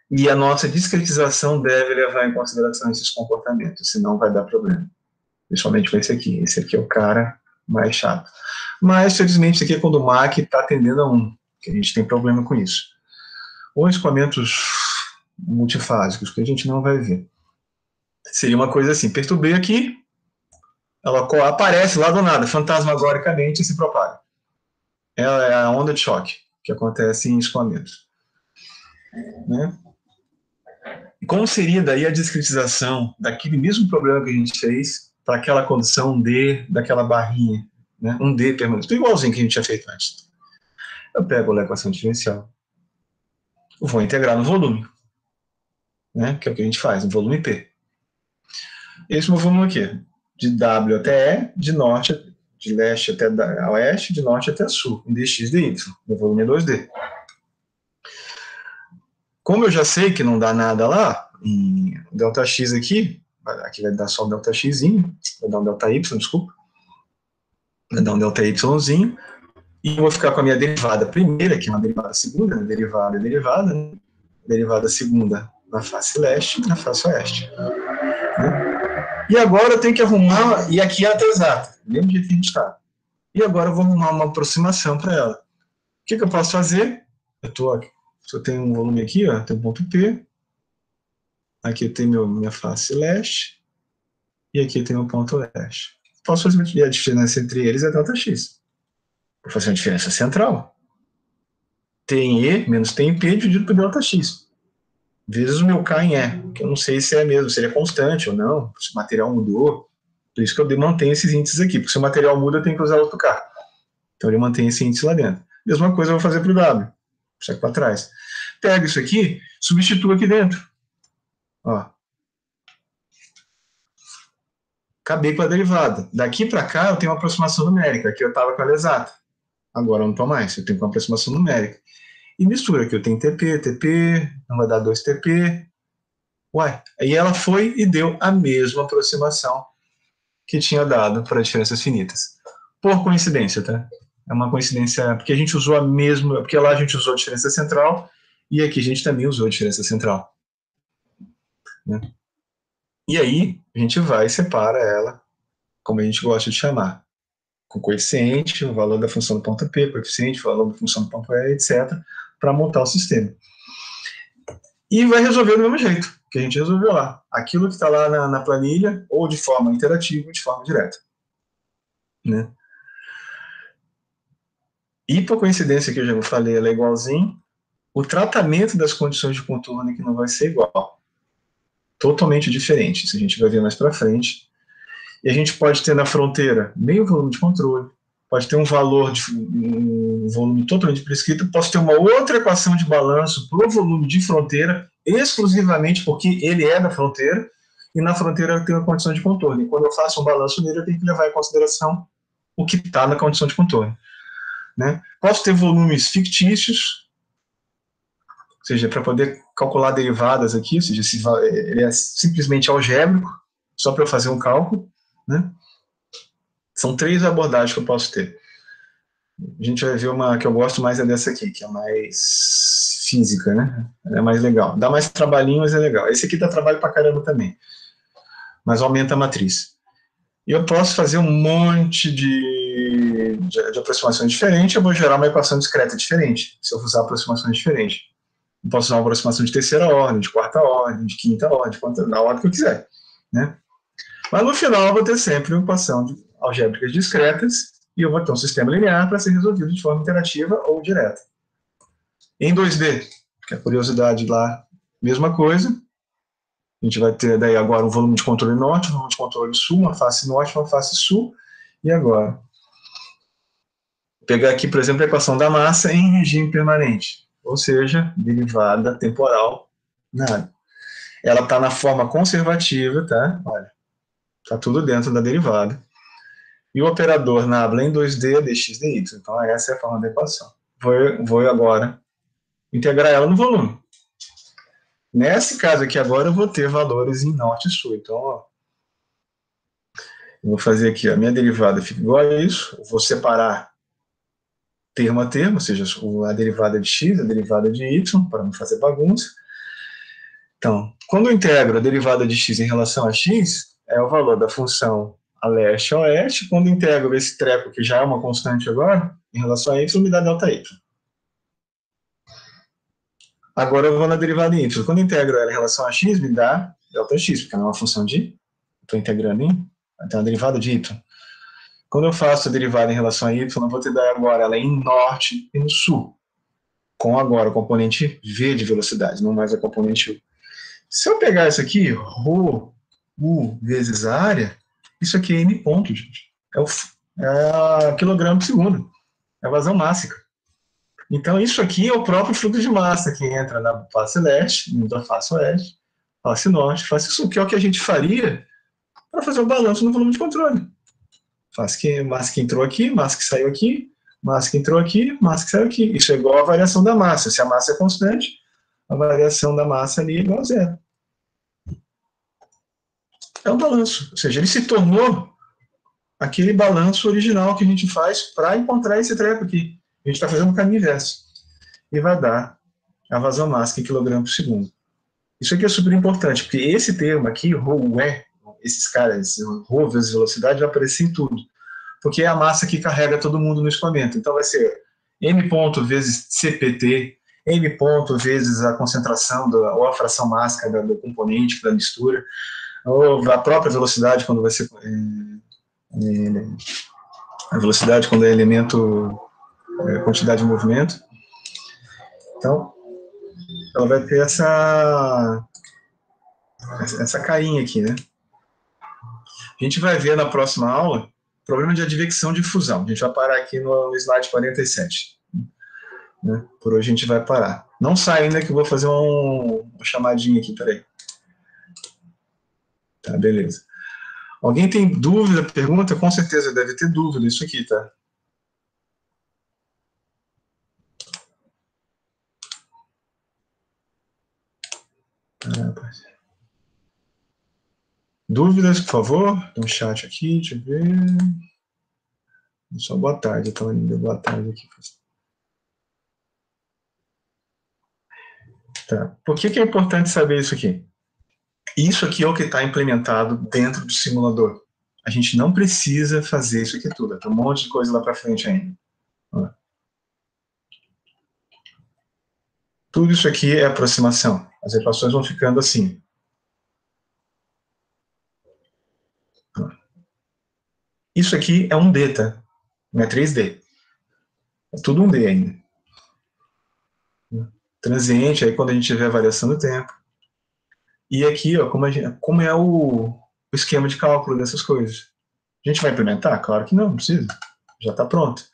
E a nossa discretização deve levar em consideração esses comportamentos, senão vai dar problema. Principalmente com esse aqui. Esse aqui é o cara mais chato. Mas, felizmente, esse aqui é quando o MAC está atendendo a um, que a gente tem problema com isso. Ou escoamentos multifásicos, que a gente não vai ver. Seria uma coisa assim, perturbei aqui, ela aparece lá do nada, fantasmagoricamente e se propaga. Ela é a onda de choque que acontece em escoamentos. Né? Como seria daí a discretização daquele mesmo problema que a gente fez para aquela condição D daquela barrinha, né? um D permanente, tudo igualzinho que a gente tinha feito antes. Eu pego a equação diferencial, vou integrar no volume, né? que é o que a gente faz, no volume P. Esse meu volume aqui, de W até E, de norte, de leste até a oeste, de norte até sul, em dx dy, meu volume é 2D. Como eu já sei que não dá nada lá, em delta x aqui, aqui vai dar só um delta x, vai dar um delta y, desculpa, vai dar um ΔYzinho, e vou ficar com a minha derivada primeira, que é uma derivada segunda, né? derivada derivada, né? derivada segunda na face leste e na face oeste. Né? E agora eu tenho que arrumar, e aqui é a exata, mesmo jeito que a gente está. E agora eu vou arrumar uma aproximação para ela. O que, que, eu posso fazer? Eu tô eu tenho um volume aqui, ó, tem um ponto P, aqui eu tenho meu, minha face leste, e aqui tenho meu ponto leste. Posso fazer a diferença entre eles é ΔX. Vou fazer uma diferença central. T em E menos T em P dividido por ΔX vezes o meu K em E, que eu não sei se é mesmo, se ele é constante ou não, se o material mudou. Por isso que eu mantenho esses índices aqui, porque se o material muda, eu tenho que usar outro K. Então ele mantém esse índice lá dentro. Mesma coisa eu vou fazer para o W, segue para trás. Pega isso aqui, substitua aqui dentro. Ó. Acabei com a derivada. Daqui para cá eu tenho uma aproximação numérica. Aqui eu estava com ela exata. Agora eu não estou mais, eu tenho uma aproximação numérica e mistura, aqui eu tenho TP, TP, não vai dar 2TP. Uai, aí ela foi e deu a mesma aproximação que tinha dado para diferenças finitas. Por coincidência, tá? É uma coincidência, porque a gente usou a mesma, porque lá a gente usou a diferença central e aqui a gente também usou a diferença central. Né? E aí a gente vai e separa ela, como a gente gosta de chamar, com coeficiente, o valor da função do ponto P, coeficiente, o valor da função do ponto E, etc., para montar o sistema. E vai resolver do mesmo jeito que a gente resolveu lá. Aquilo que está lá na, na, planilha, ou de forma interativa, ou de forma direta. Né? E por coincidência que eu já falei, ela é igualzinho, o tratamento das condições de contorno é que não vai ser igual. Totalmente diferente, isso a gente vai ver mais para frente. E a gente pode ter na fronteira meio volume de controle, pode ter um valor de um volume totalmente prescrito, posso ter uma outra equação de balanço para o volume de fronteira, exclusivamente porque ele é da fronteira, e na fronteira eu tenho a condição de contorno. E quando eu faço um balanço nele, eu tenho que levar em consideração o que está na condição de contorno. Né? Posso ter volumes fictícios, seja, para poder calcular derivadas aqui, ou seja, se ele é simplesmente algébrico, só para eu fazer um cálculo. Né? São três abordagens que eu posso ter. A gente vai ver uma que eu gosto mais é dessa aqui, que é mais física, né? é mais legal. Dá mais trabalhinho, mas é legal. Esse aqui dá trabalho para caramba também. Mas aumenta a matriz. E eu posso fazer um monte de, de, de aproximações diferentes, eu vou gerar uma equação discreta diferente, se eu usar aproximações diferentes. Posso usar uma aproximação de terceira ordem, de quarta ordem, de quinta ordem, de na ordem que eu quiser. Né? Mas no final eu vou ter sempre uma equação de algébricas discretas e eu vou ter um sistema linear para ser resolvido de forma interativa ou direta. Em 2D, que é a curiosidade lá, mesma coisa. A gente vai ter daí agora um volume de controle norte, um volume de controle sul, uma face norte, uma face sul. E agora? Vou pegar aqui, por exemplo, a equação da massa em regime permanente, ou seja, derivada temporal nada. Ela está na forma conservativa, tá? Olha, está tudo dentro da derivada e o operador nabla em 2D é dx dy. Então, essa é a forma da equação. Vou, vou agora integrar ela no volume. Nesse caso aqui agora, eu vou ter valores em norte e sul. Então, ó, eu vou fazer aqui, a minha derivada fica igual a isso, eu vou separar termo a termo, ou seja, a derivada de x, a derivada de y, para não fazer bagunça. Então, quando eu integro a derivada de x em relação a x, é o valor da função a leste a oeste, quando integro esse treco, que já é uma constante agora, em relação a y, me dá delta y. Agora eu vou na derivada em y. Quando integro ela em relação a x, me dá delta x, porque ela é uma função de... Estou integrando em... Então, a derivada de y. Quando eu faço a derivada em relação a y, eu vou ter dar agora ela em norte e no sul. Com agora o componente v de velocidade, não mais a componente u. Se eu pegar isso aqui, ρ, u vezes a área, isso aqui é N ponto, gente. É, o, é quilograma por segundo. É a vazão mássica. Então, isso aqui é o próprio fluxo de massa que entra na face leste, na face oeste, face norte, face sul, que é o que a gente faria para fazer o balanço no volume de controle. Face que, massa que entrou aqui, massa que saiu aqui, massa que entrou aqui, massa que saiu aqui. Isso é igual à variação da massa. Se a massa é constante, a variação da massa ali é igual a zero é um balanço. Ou seja, ele se tornou aquele balanço original que a gente faz para encontrar esse treco aqui. A gente está fazendo o caminho inverso. E vai dar a vazão máxima em quilograma por segundo. Isso aqui é super importante, porque esse termo aqui, ρ, é, esses caras, vezes velocidade, vai aparecer em tudo. Porque é a massa que carrega todo mundo no escoamento. Então vai ser m ponto vezes CPT, m ponto vezes a concentração do, ou a fração mássica do, do componente da mistura ou a própria velocidade quando vai ser é, é, a velocidade quando é elemento é, quantidade de movimento. Então, ela vai ter essa essa carinha aqui, né? A gente vai ver na próxima aula problema de advecção de fusão. A gente vai parar aqui no slide 47. Né? Por hoje a gente vai parar. Não sai ainda que eu vou fazer um, uma chamadinha aqui, peraí. Tá, beleza. Alguém tem dúvida, pergunta? Com certeza deve ter dúvida isso aqui, tá? Ah, Dúvidas, por favor? Tem um chat aqui, deixa eu ver. Só boa tarde, então ainda boa tarde aqui. Tá. Por que, que é importante saber isso aqui? Isso aqui é o que está implementado dentro do simulador. A gente não precisa fazer isso aqui tudo. Tem um monte de coisa lá para frente ainda. Tudo isso aqui é aproximação. As equações vão ficando assim. Isso aqui é um D, tá? Não é 3D. É tudo um D ainda. Transiente, aí quando a gente tiver variação do tempo. E aqui, ó, como, gente, como é o, o, esquema de cálculo dessas coisas. A gente vai implementar? Claro que não, não precisa. Já está pronto.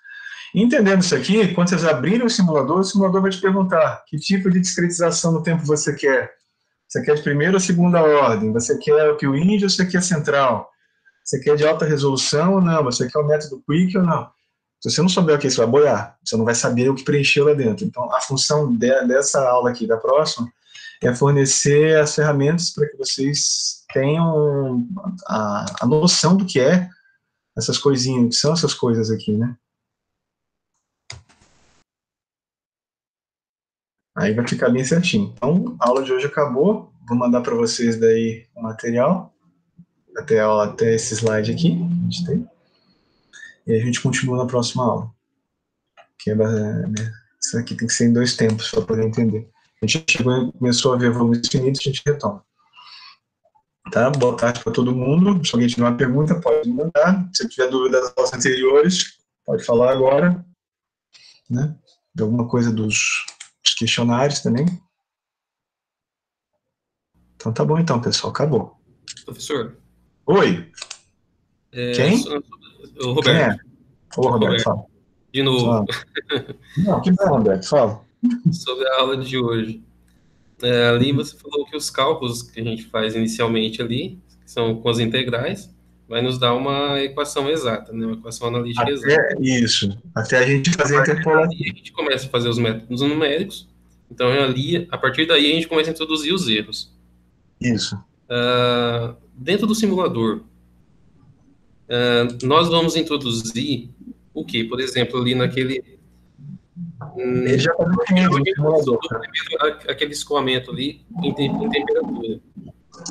Entendendo isso aqui, quando vocês abrirem o simulador, o simulador vai te perguntar que tipo de discretização no tempo você quer. Você quer de primeira ou segunda ordem? Você quer o PWIND ou você quer central? Você quer de alta resolução ou não? Você quer o método Quick ou não? Se você não souber o que, você vai boiar. Você não vai saber o que preencheu lá dentro. Então, a função de, dessa aula aqui, da próxima, é fornecer as ferramentas para que vocês tenham a, a noção do que é essas coisinhas, que são essas coisas aqui, né? Aí vai ficar bem certinho. Então, a aula de hoje acabou. Vou mandar para vocês daí o material. Até, até esse slide aqui. A gente tem. E a gente continua na próxima aula. Que é, né, isso aqui tem que ser em dois tempos para poder entender. A gente chegou, começou a ver volumes finitos, a gente retoma. Tá? Boa tarde para todo mundo. Se alguém tiver uma pergunta, pode mandar. Se tiver dúvida das aulas anteriores, pode falar agora. Né? De alguma coisa dos os questionários também. Então tá bom então, pessoal, acabou. Professor. Oi. É, Quem? O Roberto. Quem é? Ô, Roberto, Roberto, fala. De novo. Não, que bom, Roberto, fala. Sobre a aula de hoje. É, ali você falou que os cálculos que a gente faz inicialmente ali, que são com as integrais, vai nos dar uma equação exata, né? uma equação analítica até, exata. Isso, até a gente fazer a interpolação. A gente começa a fazer os métodos numéricos, então ali, a partir daí a gente começa a introduzir os erros. Isso. Uh, dentro do simulador, uh, nós vamos introduzir o que? Por exemplo, ali naquele... Ele já está definido no simulador. Primeiro, aquele escoamento ali em, em temperatura.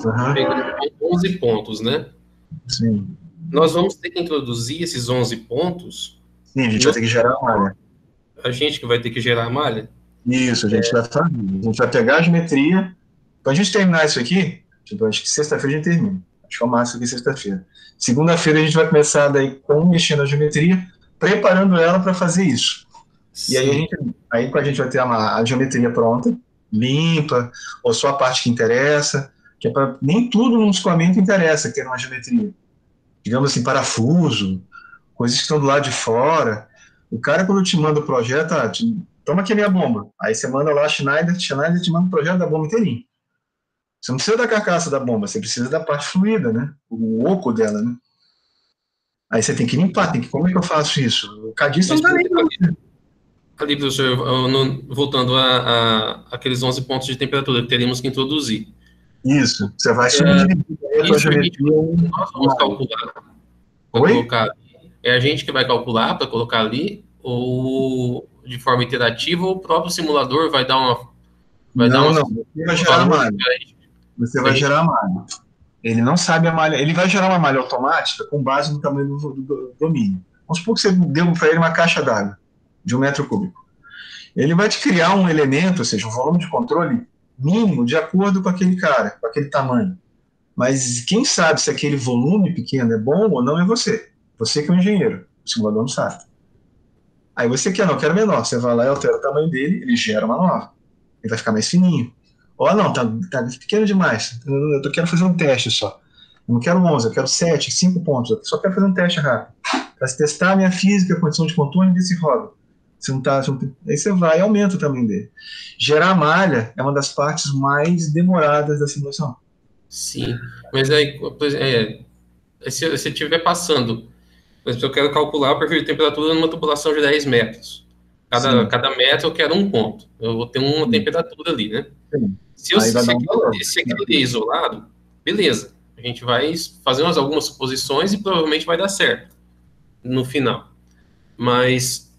Uhum. Pegando 11 pontos, né? Sim. Nós vamos ter que introduzir esses 11 pontos. Sim, a gente vai ter que gerar a malha. A gente que vai ter que gerar a malha? Isso, a gente é. vai fazer. A gente vai pegar a geometria. Para a gente terminar isso aqui, tipo, acho que sexta-feira a gente termina. Acho que é o máximo aqui sexta-feira. Segunda-feira a gente vai começar daí com mexendo a geometria, preparando ela para fazer isso. Sim. E aí a gente, aí a gente vai ter a, a geometria pronta, limpa, ou só a parte que interessa que é para nem tudo no escoamento interessa ter uma geometria. Digamos assim, parafuso, coisas que estão do lado de fora. O cara, quando te manda o projeto, ah, te, toma aqui a minha bomba. Aí você manda lá a Schneider, Schneider te manda o projeto da bomba inteirinho. Você não precisa da carcaça da bomba, você precisa da parte fluida, né? O oco dela, né? Aí você tem que limpar, tem que, como é que eu faço isso? O cadista não tá nem Ali, professor, voltando a, a, aqueles 11 pontos de temperatura que teríamos que introduzir. Isso, você vai subdividir é, geometria. Nós vamos calcular. Oi? Colocar, é a gente que vai calcular para colocar ali, ou de forma interativa, ou o próprio simulador vai dar uma. Vai não, dar uma, não, vai gerar a malha. Você vai gerar a malha. Ele não sabe a malha, ele vai gerar uma malha automática com base no tamanho do, do, do domínio. Vamos supor que você deu para ele uma caixa d'água de um metro cúbico. Ele vai te criar um elemento, ou seja, um volume de controle mínimo de acordo com aquele cara, com aquele tamanho. Mas quem sabe se aquele volume pequeno é bom ou não é você. Você que é o um engenheiro, o simulador não sabe. Aí você quer, não, quero menor. Você vai lá e altera o tamanho dele, ele gera uma nova. Ele vai ficar mais fininho. Ou não, tá, tá pequeno demais. Eu, eu quero fazer um teste só. Eu não quero 11, eu quero 7, 5 pontos. Eu só quero fazer um teste rápido. Para testar a minha física, a condição de contorno e ver se roda. Você não tá, você não aí você vai e aumenta o tamanho dele. Gerar malha é uma das partes mais demoradas da simulação. Sim, mas aí, é, se você estiver passando, por exemplo, eu quero calcular o perfil de temperatura numa tubulação de 10 metros. Cada, cada metro eu quero um ponto. Eu vou ter uma Sim. temperatura ali, né? Sim. Se, eu, se, aquilo, um se aquilo é isolado, beleza. A gente vai fazer umas, algumas suposições e provavelmente vai dar certo no final. Mas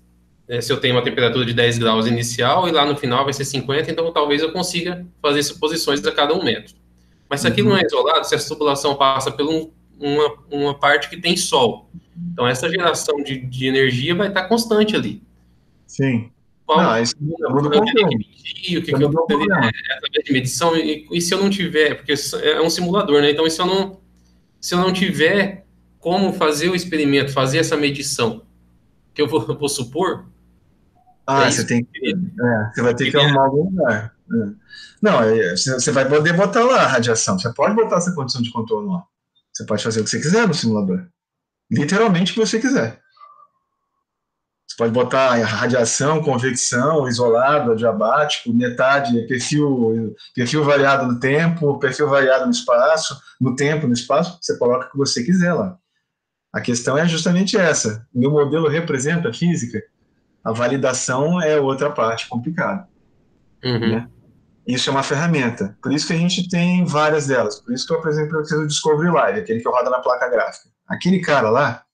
é, se eu tenho uma temperatura de 10 graus inicial e lá no final vai ser 50, então talvez eu consiga fazer suposições a cada um metro. Mas se aquilo uhum. não é isolado, se essa tubulação passa por um, uma, uma parte que tem sol, então essa geração de, de energia vai estar constante ali. Sim. Qual, não, isso eu teria que medir, o que, que eu teria, é, através de medição, e, e, se eu não tiver, porque é um simulador, né? Então, se eu não, se eu não tiver como fazer o experimento, fazer essa medição, que eu vou, vou supor. Ah, é você tem que. É, você vai ter que arrumar algum lugar. É. Não, é, você vai poder botar lá a radiação. Você pode botar essa condição de contorno lá. Você pode fazer o que você quiser no simulador. Literalmente o que você quiser. Você pode botar radiação, convecção, isolado, adiabático, metade, perfil, perfil variado no tempo, perfil variado no espaço, no tempo, no espaço, você coloca o que você quiser lá. A questão é justamente essa. O meu modelo representa a física, a validação é outra parte complicada. Uhum. Né? Isso é uma ferramenta. Por isso que a gente tem várias delas. Por isso que eu apresento para vocês o Discovery Live, aquele que roda na placa gráfica. Aquele cara lá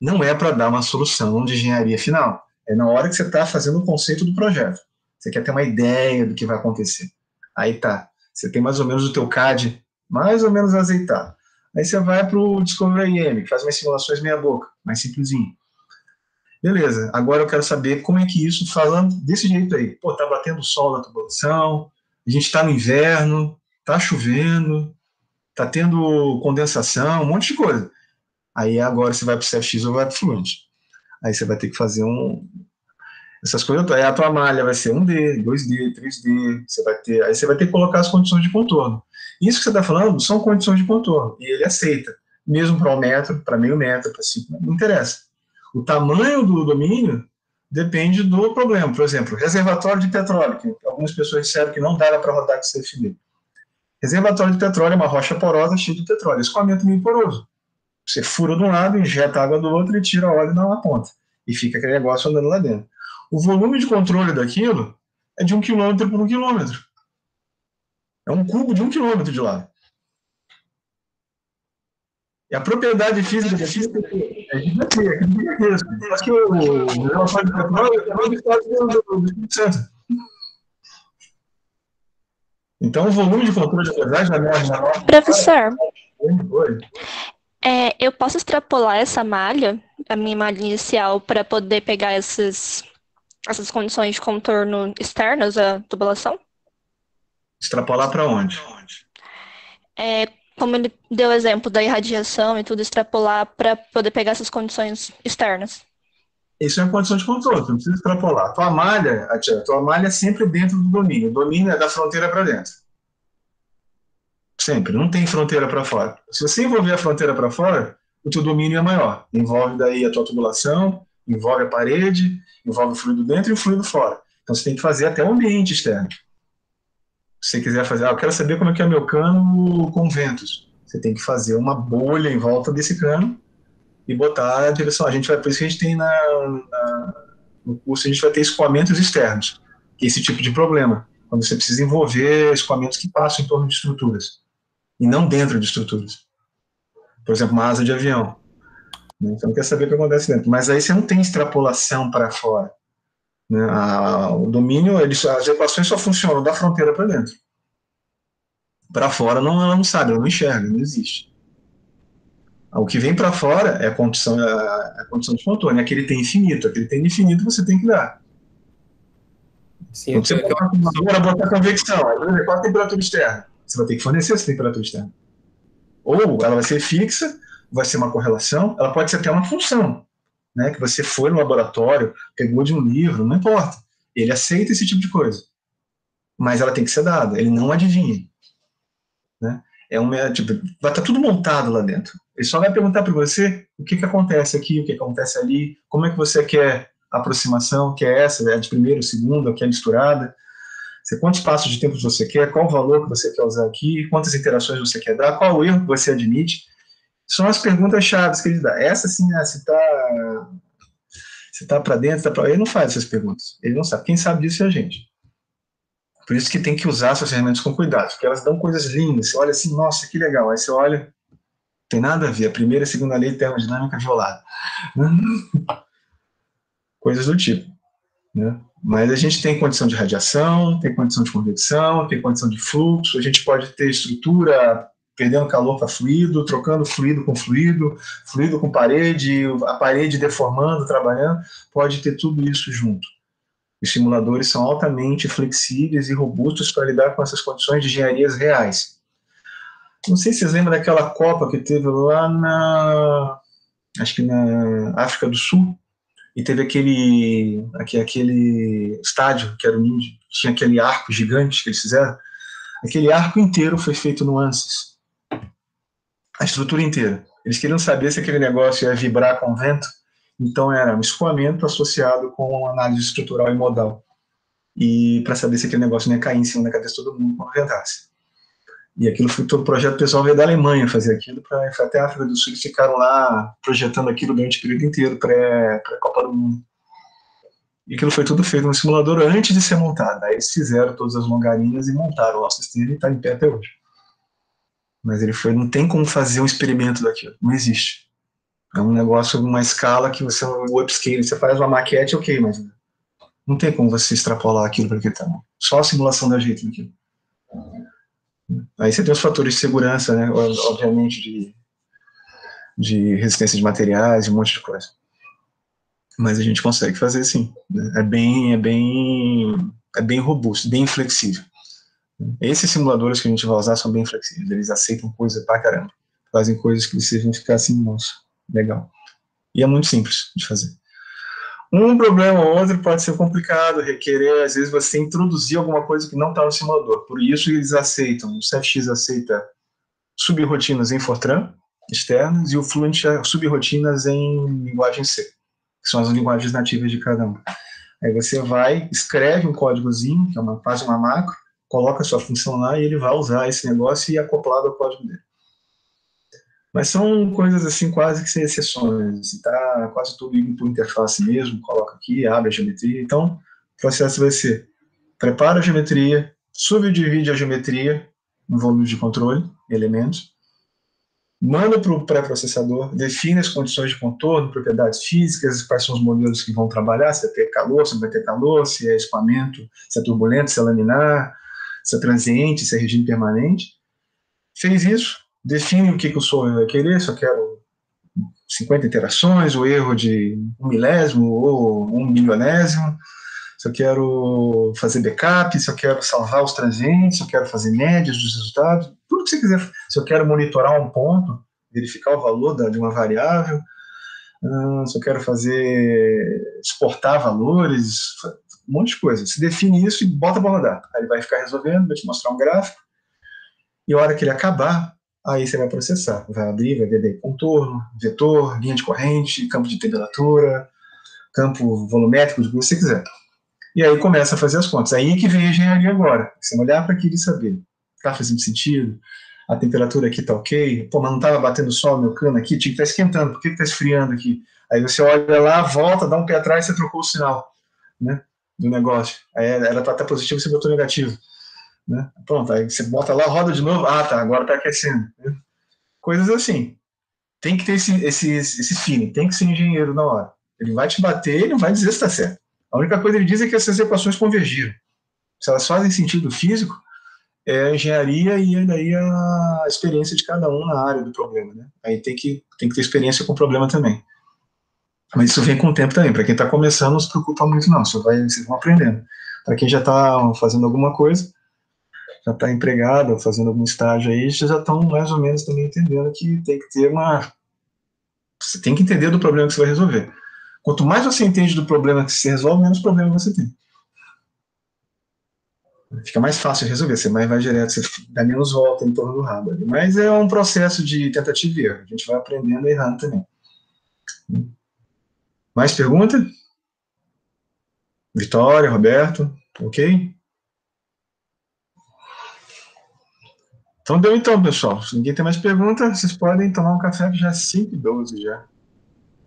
não é para dar uma solução de engenharia final. É na hora que você está fazendo o conceito do projeto. Você quer ter uma ideia do que vai acontecer. Aí tá. Você tem mais ou menos o teu CAD mais ou menos azeitado. Aí você vai para o Discovery IM, que faz umas simulações meia boca, mais simplesinho. Beleza, agora eu quero saber como é que isso, falando desse jeito aí, pô, tá batendo sol na tubulação, a gente está no inverno, tá chovendo, tá tendo condensação, um monte de coisa. Aí agora você vai para o CFX ou vai para o Fluent. Aí você vai ter que fazer um. Essas coisas. Aí a tua malha vai ser 1D, 2D, 3D. Você vai ter, aí você vai ter que colocar as condições de contorno. Isso que você está falando são condições de contorno. E ele aceita. Mesmo para um metro, para meio metro, para cinco, não interessa. O tamanho do domínio depende do problema. Por exemplo, reservatório de petróleo, que algumas pessoas disseram que não dá para rodar com CFD. Reservatório de petróleo é uma rocha porosa cheia de petróleo. Escoamento meio poroso. Você fura de um lado, injeta água do outro e tira óleo na ponta. E fica aquele negócio andando lá dentro. O volume de controle daquilo é de um quilômetro por um quilômetro. É um cubo de um quilômetro de lado. E a propriedade física da física é gigantesca. Acho que o relatório de petróleo é do estado do Espírito Santo. Então, o volume de controle de verdade na minha. Professor. É, eu posso extrapolar essa malha, a minha malha inicial, para poder pegar essas, essas condições de contorno externas da tubulação? Extrapolar para onde? É, como ele deu o exemplo da irradiação e tudo, extrapolar para poder pegar essas condições externas. Isso é uma condição de controle, não precisa extrapolar. Tua malha, a tua malha é sempre dentro do domínio. O domínio é da fronteira para dentro. Sempre, não tem fronteira para fora. Se você envolver a fronteira para fora, o teu domínio é maior. Envolve daí a tua tubulação, envolve a parede, envolve o fluido dentro e o fluido fora. Então você tem que fazer até o ambiente externo. Se você quiser fazer, ah, eu quero saber como é que é meu cano com ventos. Você tem que fazer uma bolha em volta desse cano e botar a direção. A gente vai, por isso que a gente tem na, na no curso, a gente vai ter escoamentos externos, é esse tipo de problema, quando você precisa envolver escoamentos que passam em torno de estruturas e não dentro de estruturas. Por exemplo, uma asa de avião. Né? Você não quer saber o que acontece dentro. Mas aí você não tem extrapolação para fora. Né? A, o domínio, ele, as equações só funcionam da fronteira para dentro. Para fora, não, ela não sabe, ela não enxerga, não existe. O que vem para fora é a condição, é a, a condição de contorno. Aquele tem infinito, aquele tem infinito, você tem que dar. Sim, então, você é pode uma botar convecção. Qual a temperatura externa? Você vai ter que fornecer essa temperatura externa. Ou ela vai ser fixa, vai ser uma correlação, ela pode ser até uma função, né? Que você foi no laboratório, pegou de um livro, não importa. Ele aceita esse tipo de coisa. Mas ela tem que ser dada, ele não adivinha. Né? É uma, tipo, vai estar tá tudo montado lá dentro. Ele só vai perguntar para você o que, que acontece aqui, o que, que acontece ali, como é que você quer a aproximação, que é essa, é de primeiro, segundo, que é misturada, você, quantos passos de tempo você quer, qual o valor que você quer usar aqui, quantas interações você quer dar, qual o erro que você admite. São as perguntas chaves que ele dá. Essa, sim, se está se tá para dentro, tá pra... ele não faz essas perguntas. Ele não sabe. Quem sabe disso é a gente. Por isso que tem que usar essas ferramentas com cuidado, porque elas dão coisas lindas. Você olha assim, nossa, que legal. Aí você olha, tem nada a ver. A primeira e segunda lei de termodinâmica violada. Coisas do tipo. Né? Mas a gente tem condição de radiação, tem condição de convecção, tem condição de fluxo, a gente pode ter estrutura perdendo calor para fluido, trocando fluido com fluido, fluido com parede, a parede deformando, trabalhando, pode ter tudo isso junto. Os simuladores são altamente flexíveis e robustos para lidar com essas condições de engenharias reais. Não sei se vocês lembram daquela Copa que teve lá na acho que na África do Sul, e teve aquele, aquele estádio que era o Ninja, tinha aquele arco gigante que eles fizeram. Aquele arco inteiro foi feito no ANSYS. A estrutura inteira. Eles queriam saber se aquele negócio ia vibrar com o vento, então era um escoamento associado com análise estrutural e modal. E para saber se aquele negócio ia cair em cima da cabeça de todo mundo quando ventasse. E aquilo foi todo o projeto pessoal veio da Alemanha fazer aquilo, para até a África do Sul, eles ficaram lá projetando aquilo durante o período inteiro, pré-Copa do Mundo. E aquilo foi tudo feito no simulador antes de ser montado. Aí eles fizeram todas as longarinhas e montaram o sistema e está em pé até hoje. Mas ele foi, não tem como fazer um experimento daquilo, não existe. É um negócio, uma escala que você, o upscale, você faz uma maquete, ok, mas não tem como você extrapolar aquilo para aquele tamanho. Só a simulação da jeito daquilo. Aí você tem os fatores de segurança, né? Obviamente, de, de resistência de materiais, um monte de coisa. Mas a gente consegue fazer sim. É bem, é bem, é bem robusto, bem flexível. Esses simuladores que a gente vai usar são bem flexíveis. Eles aceitam coisa pra caramba. Fazem coisas que vocês vão ficar assim, nossa, legal. E é muito simples de fazer. Um problema ou outro pode ser complicado, requerer, às vezes, você introduzir alguma coisa que não está no simulador. Por isso, eles aceitam, o CFX aceita subrirotinas em Fortran, externas, e o Fluent subrirotinas em linguagem C, que são as linguagens nativas de cada um. Aí você vai, escreve um códigozinho, que é uma, faz uma macro, coloca a sua função lá e ele vai usar esse negócio e acoplado ao código dele. Mas são coisas assim quase que sem exceções. Está quase tudo indo por interface mesmo, coloca aqui, abre a geometria. Então, o processo vai ser prepara a geometria, subdivide a geometria em volumes de controle, elementos, manda para o pré-processador, define as condições de contorno, propriedades físicas, quais são os modelos que vão trabalhar, se vai ter calor, se não vai ter calor, se é escoamento, se é turbulento, se é laminar, se é transiente, se é regime permanente. Fez isso, define o que, que o software vai querer, se eu quero 50 interações, o erro de um milésimo ou um milionésimo, se eu quero fazer backup, se eu quero salvar os transientes, se eu quero fazer médias dos resultados, tudo que você quiser. Se eu quero monitorar um ponto, verificar o valor da, de uma variável, uh, se eu quero fazer, exportar valores, um monte de coisa. Se define isso e bota para rodar. Aí ele vai ficar resolvendo, vai te mostrar um gráfico, e a hora que ele acabar, aí você vai processar. Vai abrir, vai ver contorno, vetor, linha de corrente, campo de temperatura, campo volumétrico, o que você quiser. E aí começa a fazer as contas. Aí é que vem a engenharia agora. Você olhar para aquilo e saber, está fazendo sentido? A temperatura aqui está ok? Pô, mas não estava batendo sol meu cano aqui? Tinha que estar tá esquentando, por que está esfriando aqui? Aí você olha lá, volta, dá um pé atrás, você trocou o sinal, né, do negócio. Aí era para estar positivo, você botou negativo. Né? Pronto, aí você bota lá, roda de novo, ah tá, agora está aquecendo. Coisas assim. Tem que ter esse, esse, esse feeling, tem que ser engenheiro na hora. Ele vai te bater, ele não vai dizer se está certo. A única coisa que ele diz é que essas equações convergiram. Se elas fazem sentido físico, é a engenharia e daí a experiência de cada um na área do problema. Né? Aí tem que, tem que ter experiência com o problema também. Mas isso vem com o tempo também. Para quem está começando, não se preocupa muito, não. Você vai, vocês vão aprendendo. Para quem já está fazendo alguma coisa, já está empregado, fazendo algum estágio aí, já estão mais ou menos também entendendo que tem que ter uma. Você tem que entender do problema que você vai resolver. Quanto mais você entende do problema que se resolve, menos problema você tem. Fica mais fácil de resolver, você mais vai direto, você dá menos volta em torno do rabo. Mas é um processo de tentativa e erro. A gente vai aprendendo e errando também. Mais pergunta? Vitória, Roberto, ok? Então deu então, pessoal. Se ninguém tem mais pergunta, vocês podem tomar um café já é 5 e 12 já.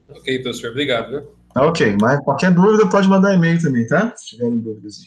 Ok, professor. Obrigado. Viu? Ok, mas qualquer dúvida pode mandar e-mail também, tá? Se tiverem dúvidas.